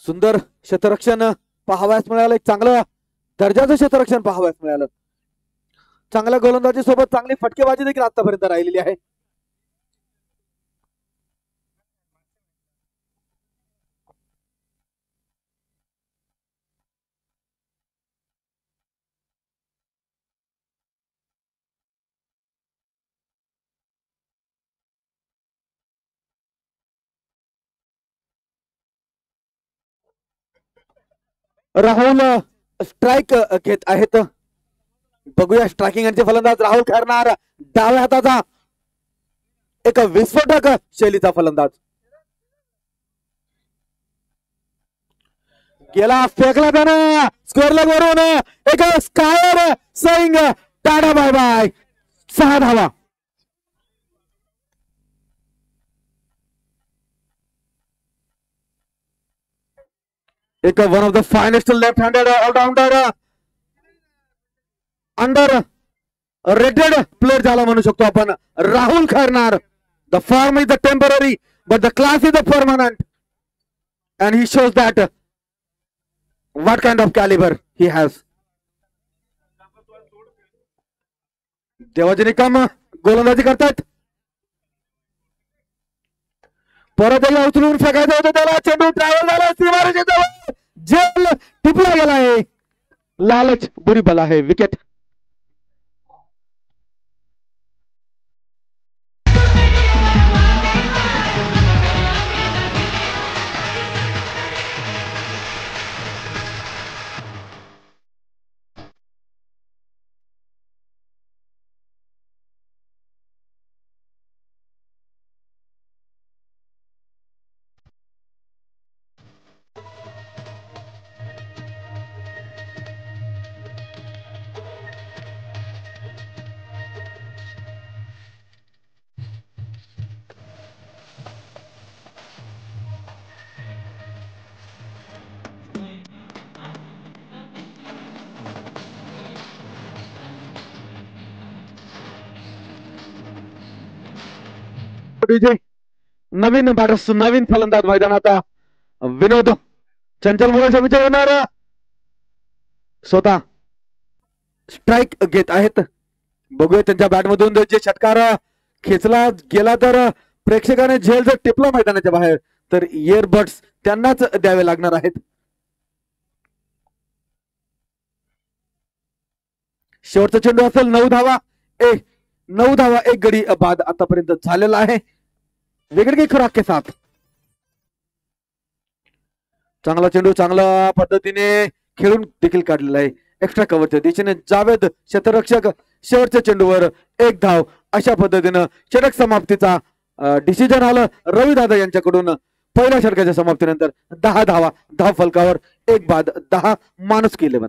सुंदर क्षेत्ररक्षण पहावयास मिळालं एक चांगलं दर्जाचं क्षेत्ररक्षण पाहावयास मिळालं चांगल्या गोलंदाजी सोबत चांगली फटकेबाजी देखील आतापर्यंत राहिलेली आहे राहुल स्ट्राईक घेत आहेत बघूया आणि फलंदाज राहुल करणार डाव्या हाताचा एक विस्फोटक शैलीचा फलंदाज गेला फेकला त्यानं स्कोअरला वरून एक स्कायर सैंग टाडा बाय बाय सहा धावा एक one of the finest left handed allrounder underrated player झाला म्हणू शकतो आपण Rahul Kharnar the form is the temporary but the class is the permanent and he shows that what kind of calibre he has Devaji Nikam गोलंदाजी करतात परत एकदा उचलून फेकायचं होतं त्याला चेंडू ट्रॅव्हल झाला श्रीमाराच्या जवळ जल टिपला गला है लालच बुरी बला है विकेट विजय नवीन बॅटर्स नवीन फलंदाज मैदानात विनोद चंचल मुलाचा विजय होणार स्वतः स्ट्राईक घेत आहेत बघूया त्यांच्या बॅटमधून जे षटकार खेचला गेला तर प्रेक्षकाने झेल जर टिपला मैदानाच्या बाहेर तर इयरबड्स त्यांनाच द्यावे लागणार आहेत शेवटचा चेंडू असेल नऊ धावा ए नऊ धावा एक गडी बाद आतापर्यंत झालेला आहे बिगड़ गई खुराक के साथ चांगला चेंडू चांगल्या पद्धतीने खेळून देखील काढलेला आहे एक्स्ट्रा कव्हरच्या दिशेने जावेद शतरक्षक शेवटच्या चेंडूवर एक धाव अशा पद्धतीनं षटक समाप्तीचा डिसिजन आलं रवी दादा यांच्याकडून पहिल्या षटकाच्या समाप्तीनंतर दहा धावा दहा फलकावर एक बाद दहा माणूस केले पण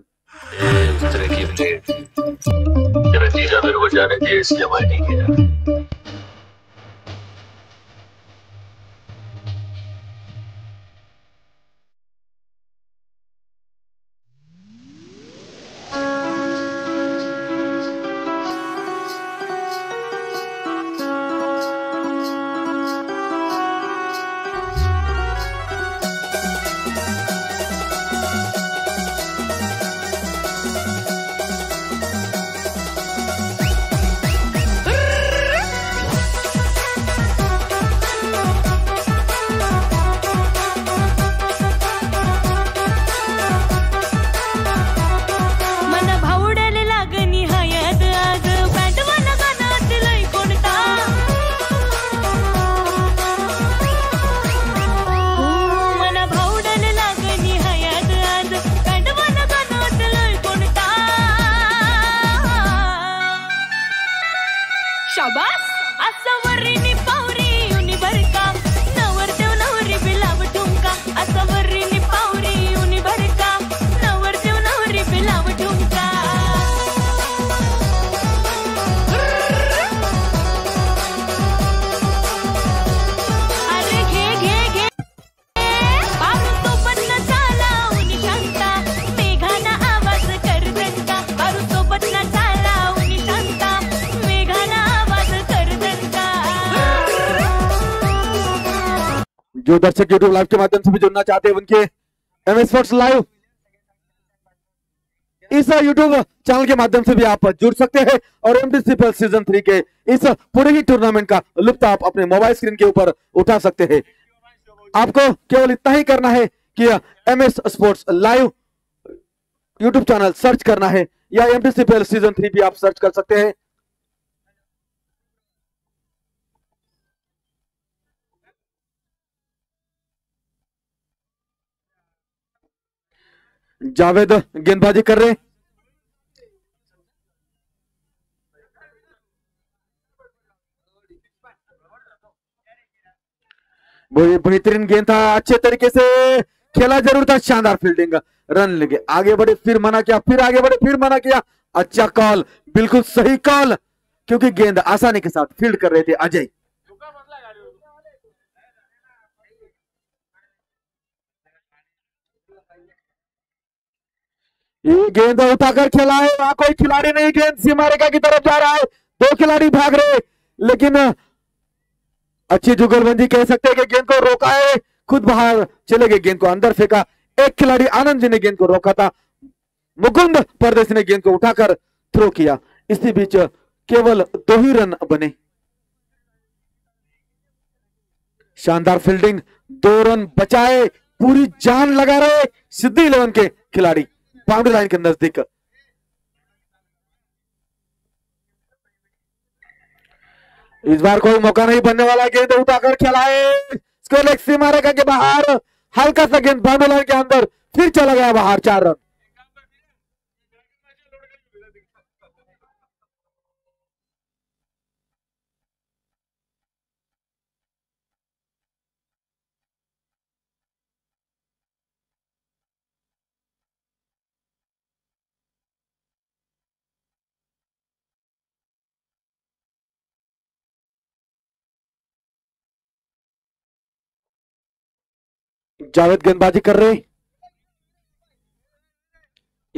जो दर्शक यूट्यूब लाइव के माध्यम से भी जुड़ना चाहते हैं उनके एम स्पोर्ट्स लाइव इस यूट्यूब चैनल के माध्यम से भी आप जुड़ सकते हैं और एमडीसीपीएल सीजन थ्री के इस पूरे ही टूर्नामेंट का लुप्त आप अपने मोबाइल स्क्रीन के ऊपर उठा सकते हैं आपको केवल इतना ही करना है कि M S sports live YouTube channel search करना है या एमडीसीपीएल सीजन थ्री भी आप सर्च कर सकते हैं जावेद गेंदबाजी कर रहे बेहतरीन गेंद था अच्छे तरीके से खेला जरूर था शानदार फील्डिंग रन लगे आगे बढ़े फिर मना किया फिर आगे बढ़े फिर मना किया अच्छा कॉल बिल्कुल सही कॉल क्योंकि गेंद आसानी के साथ फील्ड कर रहे थे अजय गेंद उठाकर खेला है वहां कोई खिलाड़ी नहीं गेंद सीमा रेखा की तरफ जा रहा है दो खिलाड़ी भाग रहे लेकिन अच्छी जुगलबंदी कह सकते हैं कि गेंद को रोका है खुद बाहर चले गए गेंद को अंदर फेंका एक खिलाड़ी आनंद जी ने गेंद को रोका था मुकुंद परदेश ने गेंद को उठाकर थ्रो किया इसी बीच केवल दो ही रन बने शानदार फील्डिंग दो रन बचाए पूरी जान लगा रहे सिद्धि इलेवन के खिलाड़ी बाउंड्री लाइन के नजदीक इस बार कोई मौका नहीं बनने वाला गेंद उठाकर खेला है के बाहर हल्का सा गेंद बाउंड्री लाइन के अंदर फिर चला गया बाहर चार रन जावेद गेंदबाजी कर रहे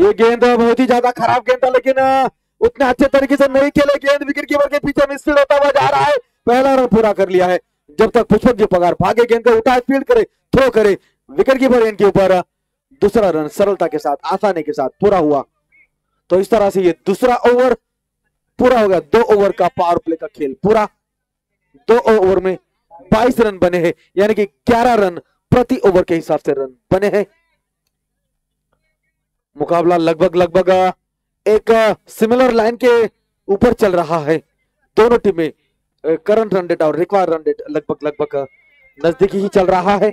ये गेंद बहुत ही ज्यादा खराब गेंद था लेकिन उतने अच्छे तरीके से नहीं खेले गेंद विकेट कीपर के पीछे मिसफील्ड होता हुआ जा रहा है पहला रन पूरा कर लिया है जब तक पुष्पक जी पगार भागे गेंद को उठाए फील्ड करे थ्रो करे विकेट कीपर इनके ऊपर दूसरा रन सरलता के साथ आसानी के साथ पूरा हुआ तो इस तरह से ये दूसरा ओवर पूरा हो गया दो ओवर का पावर प्ले का खेल पूरा दो ओवर में 22 रन बने हैं यानी कि 11 रन प्रति ओवर के हिसाब से रन बने हैं मुकाबला लगभग लगभग एक सिमिलर लाइन के ऊपर चल रहा है दोनों टीमें करंट रन डेट और रिक्वायर रन डेट लगभग लगभग नजदीकी ही चल रहा है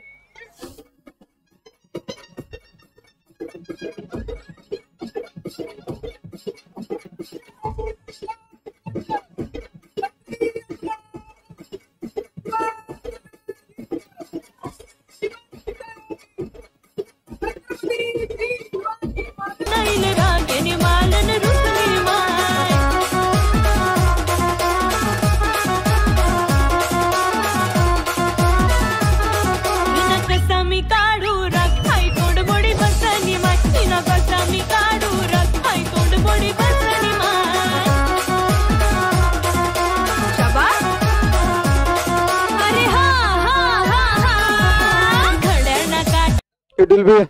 it will be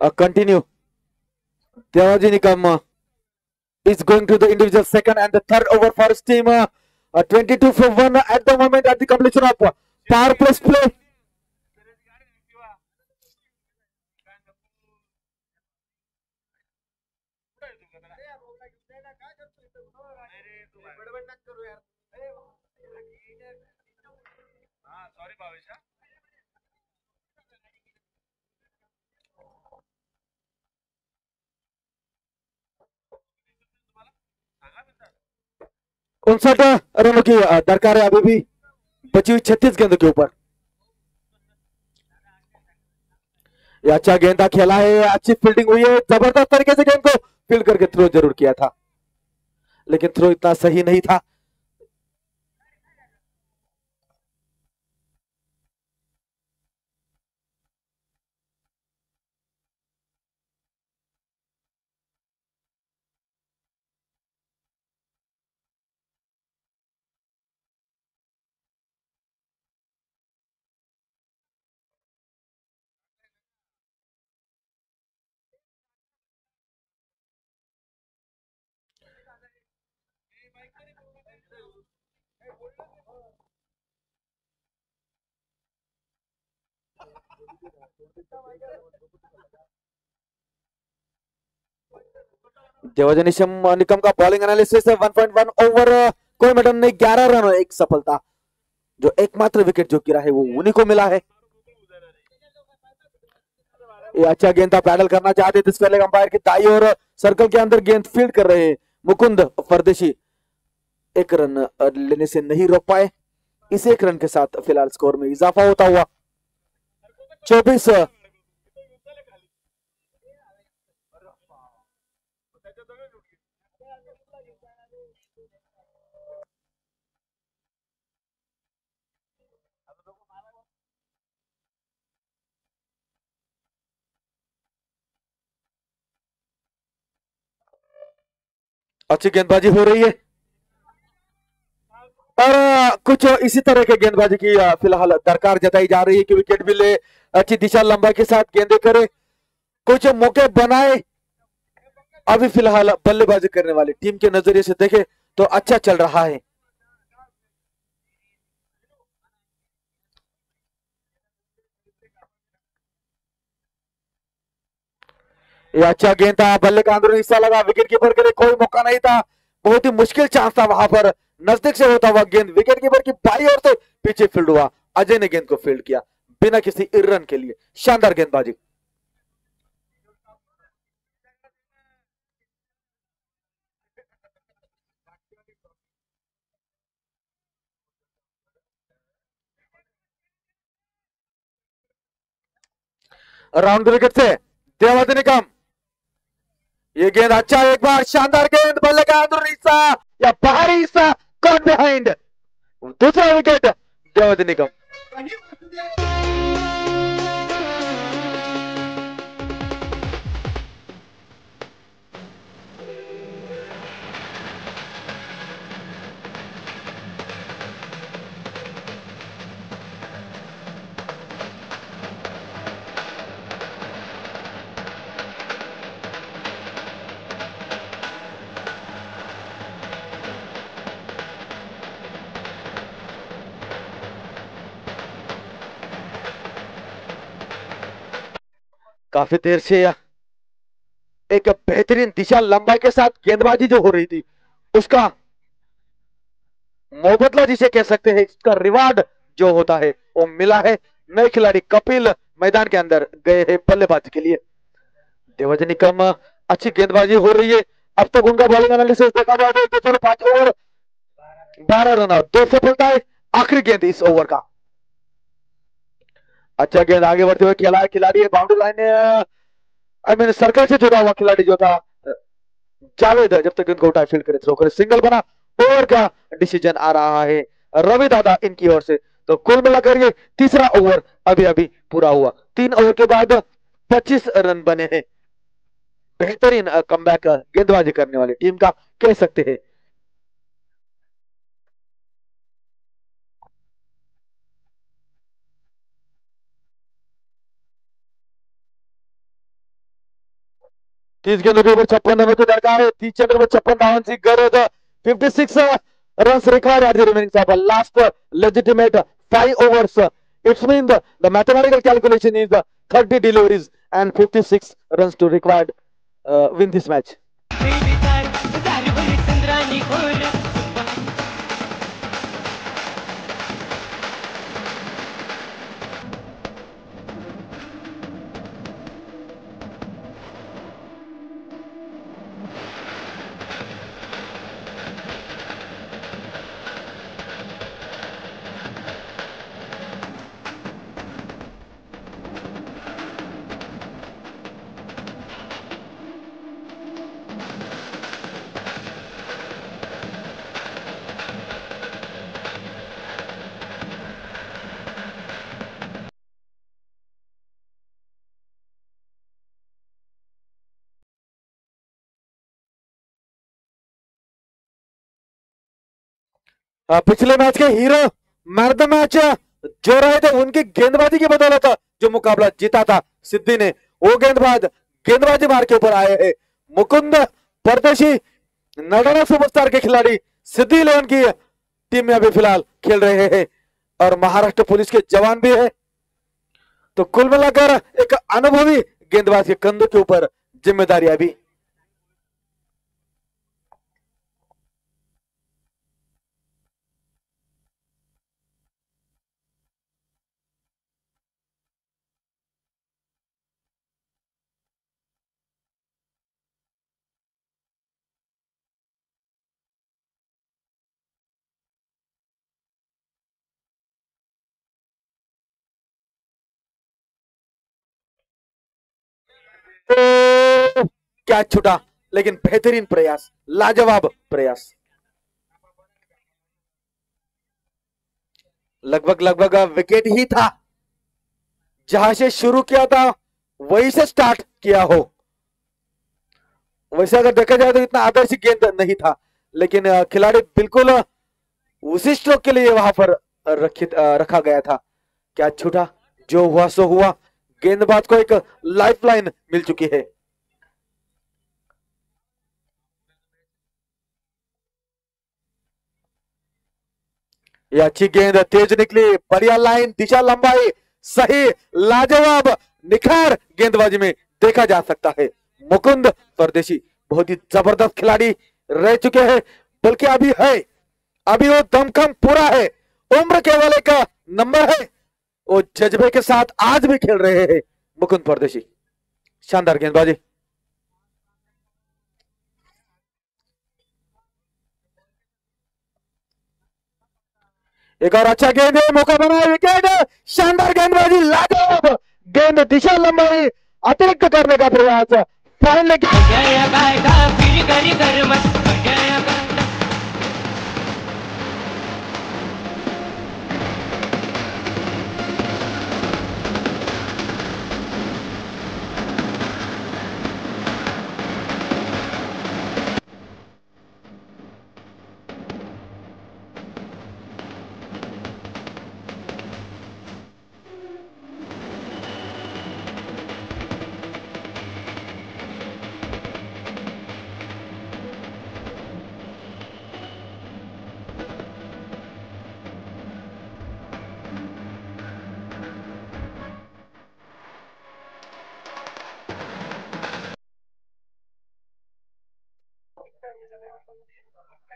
Uh, continue. Tyaji Nikam uh, is going to the individual second and the third over for his team. Uh, 22 for 1 at the moment at the completion of power plus play. उनसठ रनों की दरकार है अभी भी बची हुई छत्तीस गेंदों के ऊपर अच्छा गेंदा खेला है अच्छी फील्डिंग हुई है जबरदस्त तरीके से गेंद को फील्ड करके थ्रो जरूर किया था लेकिन थ्रो इतना सही नहीं था निकम का बॉलिंग एनालिसिस है 1.1 ओवर मैडम ने 11 रन और एक सफलता जो एकमात्र विकेट जो गिरा है वो उन्हीं को मिला है ये अच्छा गेंद था पैडल करना चाहते थे अंपायर के दाई और सर्कल के अंदर गेंद फील्ड कर रहे हैं मुकुंद परदेशी एक रन लेने से नहीं रोक पाए इस एक रन के साथ फिलहाल स्कोर में इजाफा होता हुआ चौबीस अच्छी गेंदबाजी हो रही है और कुछ इसी तरह के गेंदबाजी की फिलहाल दरकार जताई जा रही है कि विकेट भी ले अच्छी दिशा लंबाई के साथ गेंदे करे कुछ मौके बनाए अभी फिलहाल बल्लेबाजी करने वाले टीम के नजरिए से देखे तो अच्छा चल रहा है ये अच्छा गेंद था बल्ले का अंदरूनी हिस्सा लगा विकेट कीपर के लिए कोई मौका नहीं था बहुत ही मुश्किल चांस था वहां पर नजदीक से होता हुआ गेंद विकेट कीपर की बाई और से पीछे फील्ड हुआ अजय ने गेंद को फील्ड किया बिना किसी रन के लिए शानदार गेंदबाजी राउंड विकेट से देवादी निगम ये गेंद अच्छा एक बार शानदार गेंद बल्ले का अंदरूनी हिस्सा या बाहरी हिस्सा got behind. Dusra wicket, Jawad Nigam. काफी देर से या एक बेहतरीन दिशा लंबाई के साथ गेंदबाजी जो हो रही थी उसका मोबदला जिसे कह सकते हैं इसका रिवार्ड जो होता है वो मिला है नए खिलाड़ी कपिल मैदान के अंदर गए हैं बल्लेबाजी के लिए देवज निकम अच्छी गेंदबाजी हो रही है अब तक उनका बॉलिंग एनालिसिस देखा जाए तो पांच ओवर बारह रन दो सफलता है आखिरी गेंद इस ओवर का अच्छा गेंद आगे बढ़ते हुए खिलाड़ी है boundary line I mean circle से जुड़ा हुआ खिलाड़ी जो था जावेद जब तक को उठाए फील्ड करे थ्रो करे सिंगल बना ओवर का डिसीजन आ रहा है रवि दादा इनकी ओर से तो कुल मिलाकर ये तीसरा ओवर अभी अभी पूरा हुआ तीन ओवर के बाद 25 रन बने हैं बेहतरीन बैक uh, uh, गेंदबाजी करने वाली टीम का कह सकते हैं तीस गेंद ओव्हर छप्पन रन दरकार आहे तीस चेंडू वर छप्पन धावांची गरज fifty six runs required at the remaining Saheb last legitimate five overs it's mean the mathematical calculation is thirty deliveries and fifty six runs to required win this match पिछले match के hero मर्द match जो रहे थे उनकी गेंदबाजी की बदौलत जो मुकाबला जीता था सिद्धि ने वो गेंदबाज गेंदबाजी मार के ऊपर आए है मुकुंद परदेशी नगाना सुपरस्टार के खिलाड़ी सिद्धि लेवन की टीम में अभी फिलहाल खेल रहे हैं और महाराष्ट्र पुलिस के जवान भी है तो कुल मिलाकर एक अनुभवी गेंदबाज के कंधों के ऊपर जिम्मेदारी अभी क्या छुटा लेकिन बेहतरीन प्रयास लाजवाब प्रयास लगभग लगभग विकेट ही था जहां से शुरू किया था वहीं से स्टार्ट किया हो वैसे अगर देखा जाए तो इतना आदर्श गेंद नहीं था लेकिन खिलाड़ी बिल्कुल उसी स्ट्रोक के लिए वहां पर रखित रखा गया था क्या छूटा जो हुआ सो हुआ गेंदबाज को एक लाइफलाइन मिल चुकी है ये अच्छी गेंद तेज निकली बढ़िया लाइन दिशा लंबाई सही लाजवाब निखार गेंदबाजी में देखा जा सकता है मुकुंद परदेशी बहुत ही जबरदस्त खिलाड़ी रह चुके हैं बल्कि अभी है अभी वो दमखम पूरा है उम्र केवल एक नंबर है वो जज्बे के साथ आज भी खेल रहे हैं मुकुंद परदेशी शानदार गेंदबाजी एक और अच्छा गेंद है मौका बना विकेट शानदार गेंदबाजी लाजवाब गेंद दिशा लंबाई अतिरिक्त करने का प्रयास फाइनल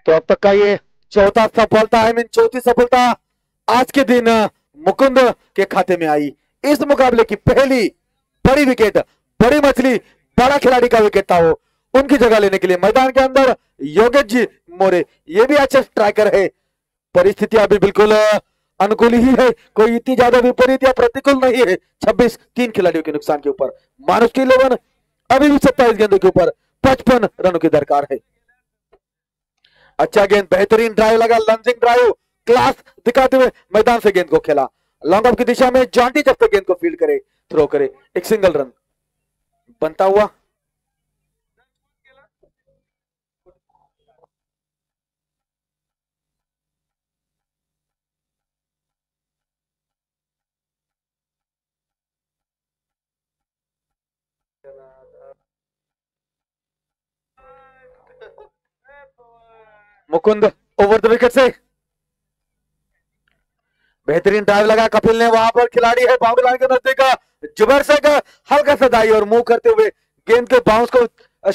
तो अब तक का ये चौथा सफलता है मीन चौथी सफलता आज के दिन मुकुंद के खाते में आई इस मुकाबले की पहली बड़ी विकेट बड़ी मछली बड़ा खिलाड़ी का विकेट था वो उनकी जगह लेने के लिए मैदान के अंदर योगेश जी मोरे ये भी अच्छे स्ट्राइकर है परिस्थिति अभी बिल्कुल अनुकूल ही है कोई इतनी ज्यादा विपरीत या प्रतिकूल नहीं है छब्बीस तीन खिलाड़ियों के नुकसान के ऊपर मानुष की इलेवन अभी भी सत्ताईस गेंदों के ऊपर पचपन रनों की दरकार है अच्छा गेंद बेहतरीन ड्राइव लगा लंजिंग ड्राइव क्लास दिखाते हुए मैदान से गेंद को खेला लॉन्ग ऑफ की दिशा में जॉन्टी जब तक गेंद को फील्ड करे थ्रो करे एक सिंगल रन बनता हुआ मुकुंद ओवर द विकेट से बेहतरीन ड्राइव लगा कपिल ने वहां पर खिलाड़ी है बाबू लाइन के नजदीक जुबैर से का हल्का सा दाई और मूव करते हुए गेंद के बाउंस को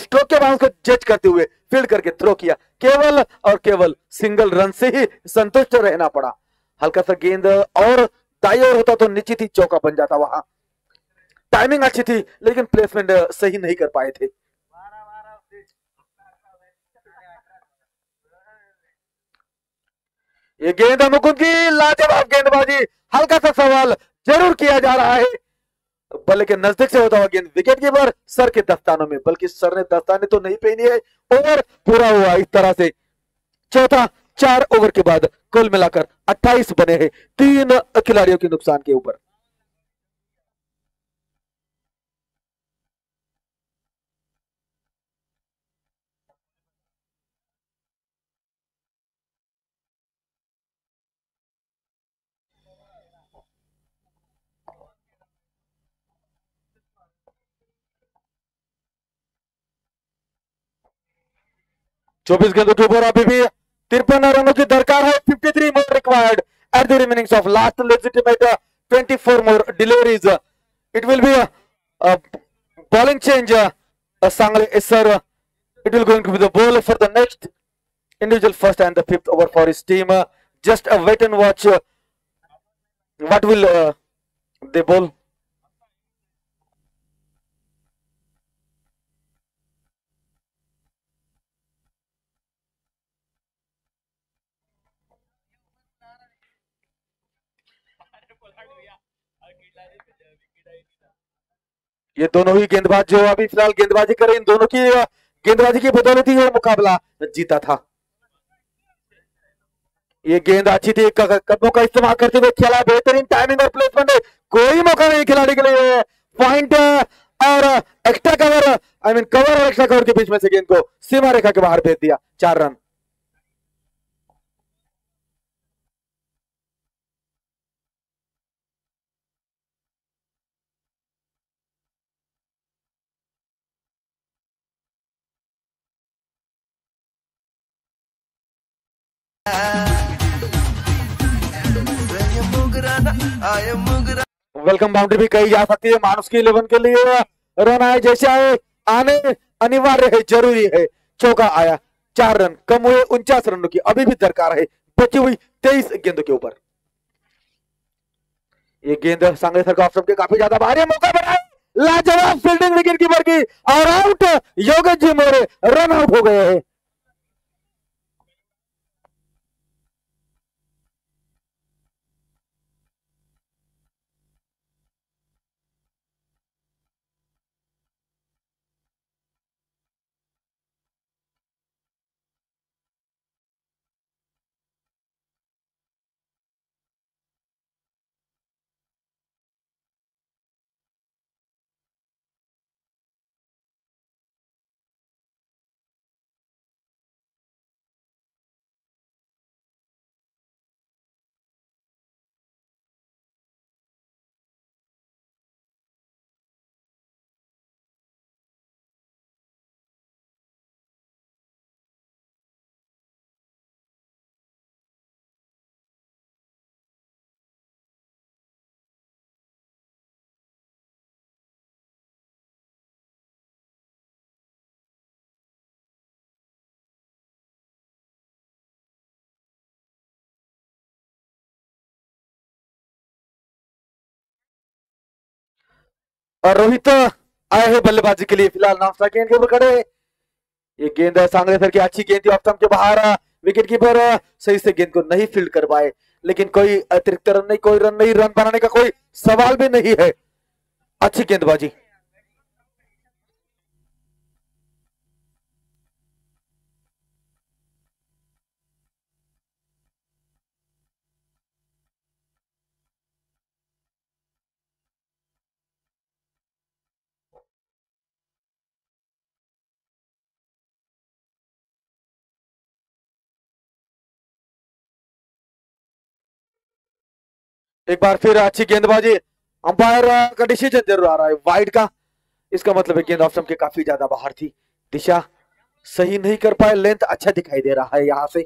स्ट्रोक के बाउंस को जज करते हुए फील्ड करके थ्रो किया केवल और केवल सिंगल रन से ही संतुष्ट रहना पड़ा हल्का सा गेंद और दाई और होता तो निश्चित ही चौका बन जाता वहां टाइमिंग अच्छी थी लेकिन प्लेसमेंट सही नहीं कर पाए थे ये गेंद मुकुंद की लाजवाब गेंदबाजी हल्का सा सवाल जरूर किया जा रहा है बल्ले के नजदीक से होता हुआ गेंद विकेट कीपर सर के दस्तानों में बल्कि सर ने दस्ताने तो नहीं पहनी है ओवर पूरा हुआ इस तरह से चौथा चार ओवर के बाद कुल मिलाकर 28 बने हैं तीन खिलाड़ियों के नुकसान के ऊपर चौबीस गेंदों के ऊपर अभी भी तिरपन रनों की दरकार है 53 more required at the remaining of last legitimate 24 more deliveries it will be bowling change uh, uh, Sangle is sir uh, it will going to be the ball for the next individual first and the fifth over for his team uh, just a wait and watch uh, what will uh, they bowl ये दोनों ही गेंदबाज जो अभी फिलहाल गेंदबाजी कर रहे इन दोनों की गेंदबाजी की बदौलत ही मुकाबला जीता था ये गेंद अच्छी थी कदमों का इस्तेमाल करते हुए खेला बेहतरीन टाइमिंग और प्लेसमेंट कोई मौका नहीं खिलाड़ी के लिए पॉइंट और extra cover I I mean mean, cover और एक्स्ट्रा कवर के बीच में से गेंद को सीमा रेखा के बाहर भेज दिया चार रन वेलकम बाउंड्री भी कही जा सकती है मानुष की इलेवन के लिए रन आए जैसे आए आने अनिवार्य है जरूरी है चौका आया चार रन कम हुए उनचास रनों की अभी भी दरकार है बची हुई तेईस गेंदों के ऊपर ये गेंद सांगली सर का के काफी ज्यादा भारी मौका बनाया लाजवाब फील्डिंग विकेट कीपर की और out Yogesh ji More run out हो गए हैं और रोहित तो आए हैं बल्लेबाजी के लिए फिलहाल नामसा गेंद के ऊपर खड़े ये गेंद सांगरे फिर की अच्छी गेंद थी के बाहर विकेट कीपर सही से गेंद को नहीं फील्ड कर पाए लेकिन कोई अतिरिक्त रन नहीं कोई रन नहीं रन बनाने का कोई सवाल भी नहीं है अच्छी गेंदबाजी एक बार फिर अच्छी गेंदबाजी अंपायर का डिसीजन जरूर आ रहा है वाइड का इसका मतलब है गेंद ऑफ स्टंप के काफी ज्यादा बाहर थी दिशा सही नहीं कर पाए लेंथ अच्छा दिखाई दे रहा है यहाँ से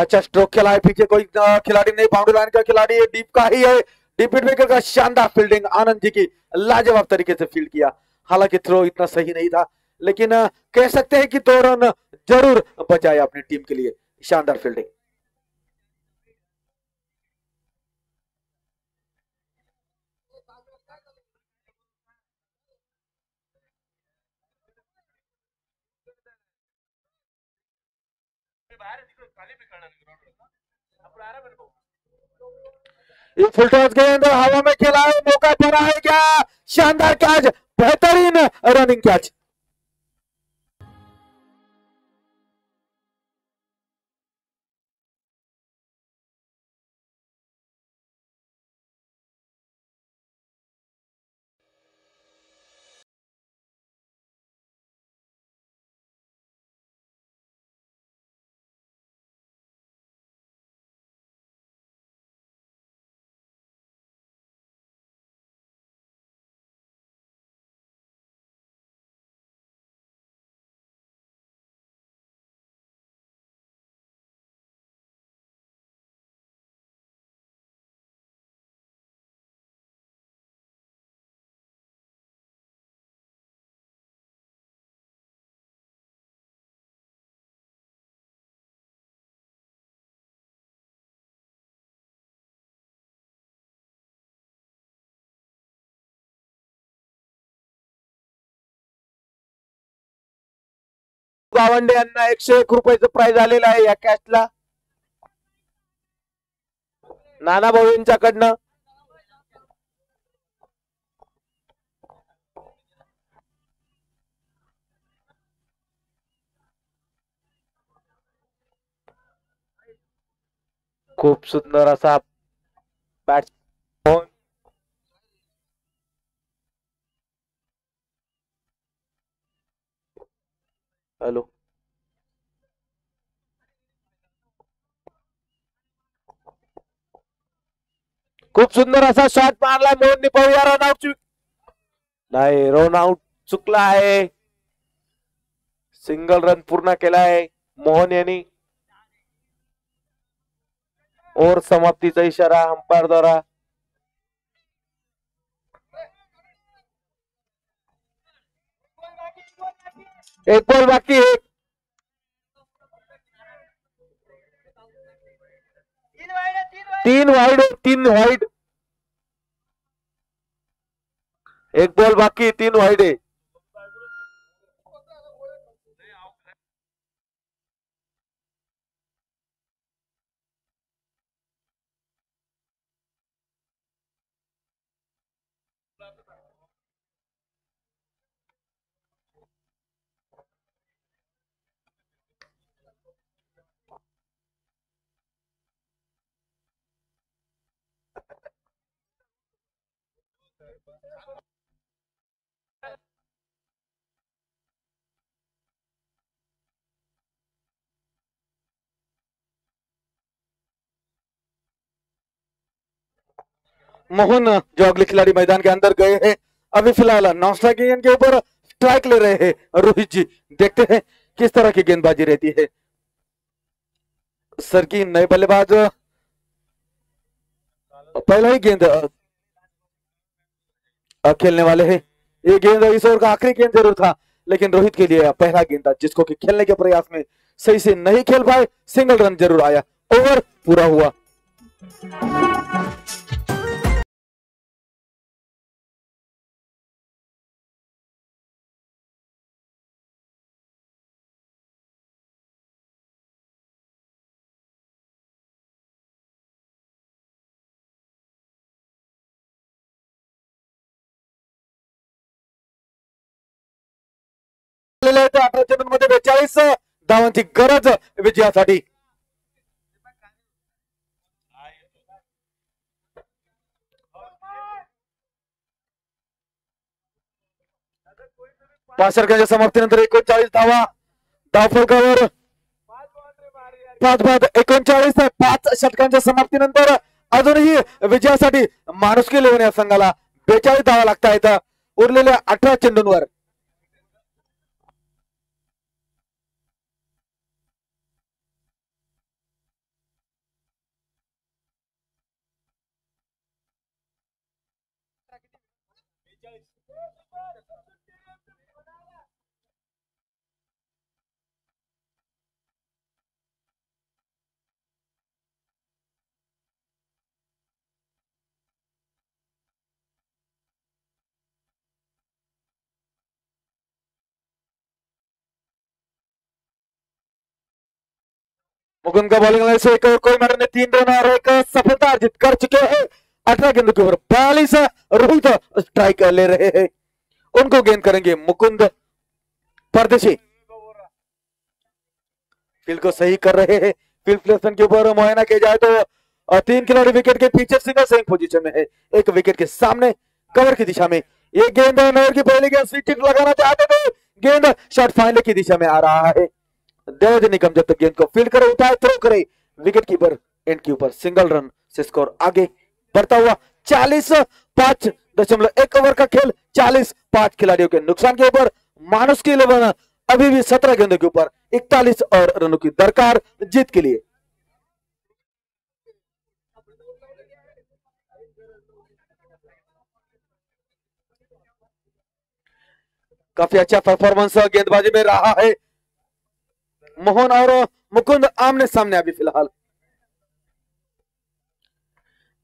अच्छा स्ट्रोक खेला है पीछे कोई खिलाड़ी नहीं बाउंड्री लाइन का खिलाड़ी डीप का ही है डिफीट मेकर का शानदार फील्डिंग आनंद जी की लाजवाब तरीके से फील्ड किया हालांकि थ्रो इतना सही नहीं था लेकिन कह सकते हैं कि दो रन जरूर बचाए अपनी टीम के लिए शानदार फील्डिंग ये फुलटॉस के अंदर हवा में खेला है मौका बना है क्या शानदार कैच बेहतरीन रनिंग कैच गावंडे यांना एकशे एक रुपयाचं प्राइज आलेलं आहे या कॅशला नाना भाऊ यांच्याकडनं खूप सुंदर असा बॅट्स हेलो खूब सुंदर असा शॉट मारला मोहन पहुआ रन आउट नहीं रन आउट चुकला है सिंगल रन पूर्ण के मोहन और समाप्ति का इशारा अंपायर द्वारा एक बॉल बाकी है तीन वाइड तीन वाइड एक बॉल बाकी तीन वाइड है मोहन जो अगले खिलाड़ी मैदान के अंदर गए हैं अभी फिलहाल नौसला के ऊपर स्ट्राइक ले रहे हैं रोहित जी देखते हैं किस तरह की गेंदबाजी रहती है सर की नए बल्लेबाज पहला ही गेंद खेलने वाले हैं ये गेंद इस ओवर का आखिरी गेंद जरूर था लेकिन रोहित के लिए पहला गेंद था जिसको कि खेलने के प्रयास में सही से नहीं खेल पाए सिंगल रन जरूर आया ओवर पूरा हुआ आहे त्या अठरा चेंडूंमध्ये बेचाळीस धावांची गरज विजयासाठी पासरकांच्या समाप्तीनंतर एकोणचाळीस धावा धावफलकावर पाच बाद एकोणचाळीस पाच षटकांच्या समाप्तीनंतर अजूनही विजयासाठी माणुसकी लेवून या संघाला बेचाळीस धावा लागत आहेत उरलेल्या अठरा चेंडूंवर मुकुंद का बॉलिंग लाइन से एक और कोई ने तीन रन और एक सफलता अर्जित कर चुके हैं अठारह गेंद के ऊपर बयालीस रोहित स्ट्राइक ले रहे हैं उनको गेंद करेंगे मुकुंद परदेशी फील्ड को सही कर रहे हैं फील्ड प्लेसमेंट के ऊपर मुआयना किया जाए तो तीन खिलाड़ी विकेट के पीछे सिंगल सही पोजिशन में है एक विकेट के सामने कवर की दिशा में एक गेंद की पहली गेंद लगाना चाहते थे गेंद शॉर्ट फाइनल की दिशा में आ रहा है देवेद निगम जब तक गेंद को फील्ड करे उठाए थ्रो करे विकेट कीपर एंड के ऊपर सिंगल रन से स्कोर आगे बढ़ता हुआ चालीस पांच दशमलव एक ओवर का खेल चालीस पांच खिलाड़ियों के नुकसान के ऊपर मानुष की इलेवन अभी भी सत्रह गेंदों के ऊपर इकतालीस और रनों की दरकार जीत के लिए काफी अच्छा परफॉर्मेंस गेंदबाजी में रहा है मोहन और मुकुंद आमने सामने अभी फिलहाल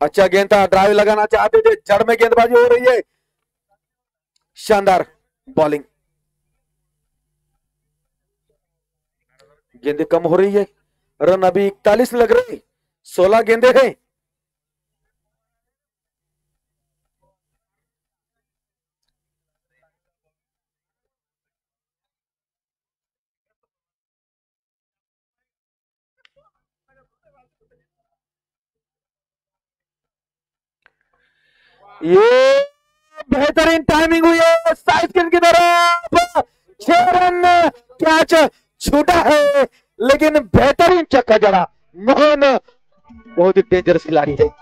अच्छा गेंद था ड्राइव लगाना चाहते थे जड़ में गेंदबाजी हो रही है शानदार बॉलिंग गेंदे कम हो रही है रन अभी इकतालीस लग रही सोलह गेंदे हैं ये बेहतरीन टाइमिंग हुई है साइड की तरफ छह रन कैच छूटा है लेकिन बेहतरीन चक्का जड़ा मोहन बहुत ही डेंजरस खिलाड़ी है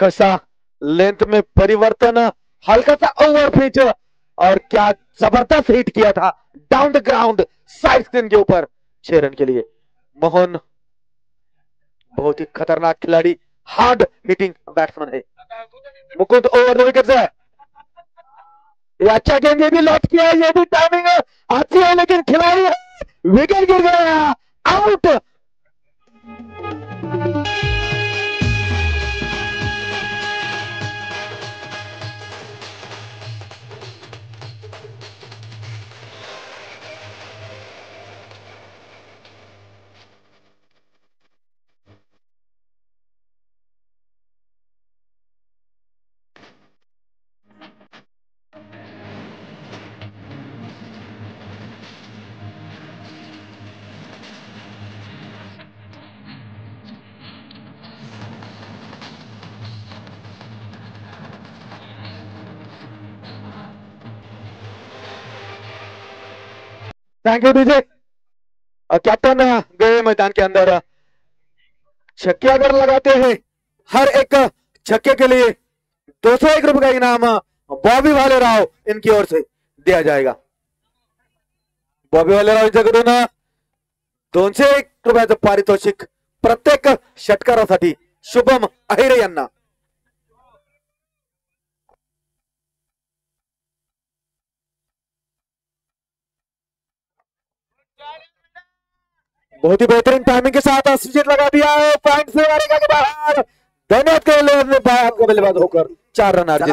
कसा लेंथ में परिवर्तन हल्का सा ओवर फिट और क्या जबरदस्त हिट किया था down the ground side screen के ऊपर छह रन के लिए मोहन बहुत ही खतरनाक खिलाड़ी हार्ड हिटिंग बैट्समैन है मुकुंद ओवर दो विकेट है ये अच्छा गेंद ये भी लॉट किया ये भी टाइमिंग अच्छी है लेकिन खिलाड़ी विकेट गिर गया out thank you DJ captain गए मैदान के अंदर छक्के अगर लगाते हैं हर एक छक्के के लिए दो सौ एक रुपए का इनाम बॉबी वाले राव इनकी ओर से दिया जाएगा बॉबी वाले राव यांच्याकडून दोनशे तो एक रुपया तो पारितोषिक प्रत्येक षटकारासाठी शुभम अहिरे यांना बहुत ही बेहतरीन टाइमिंग के साथ अस्सी लगा दिया है पॉइंट से बाहर धन्यवाद के बल्लेबाज होकर चार रन अर्जित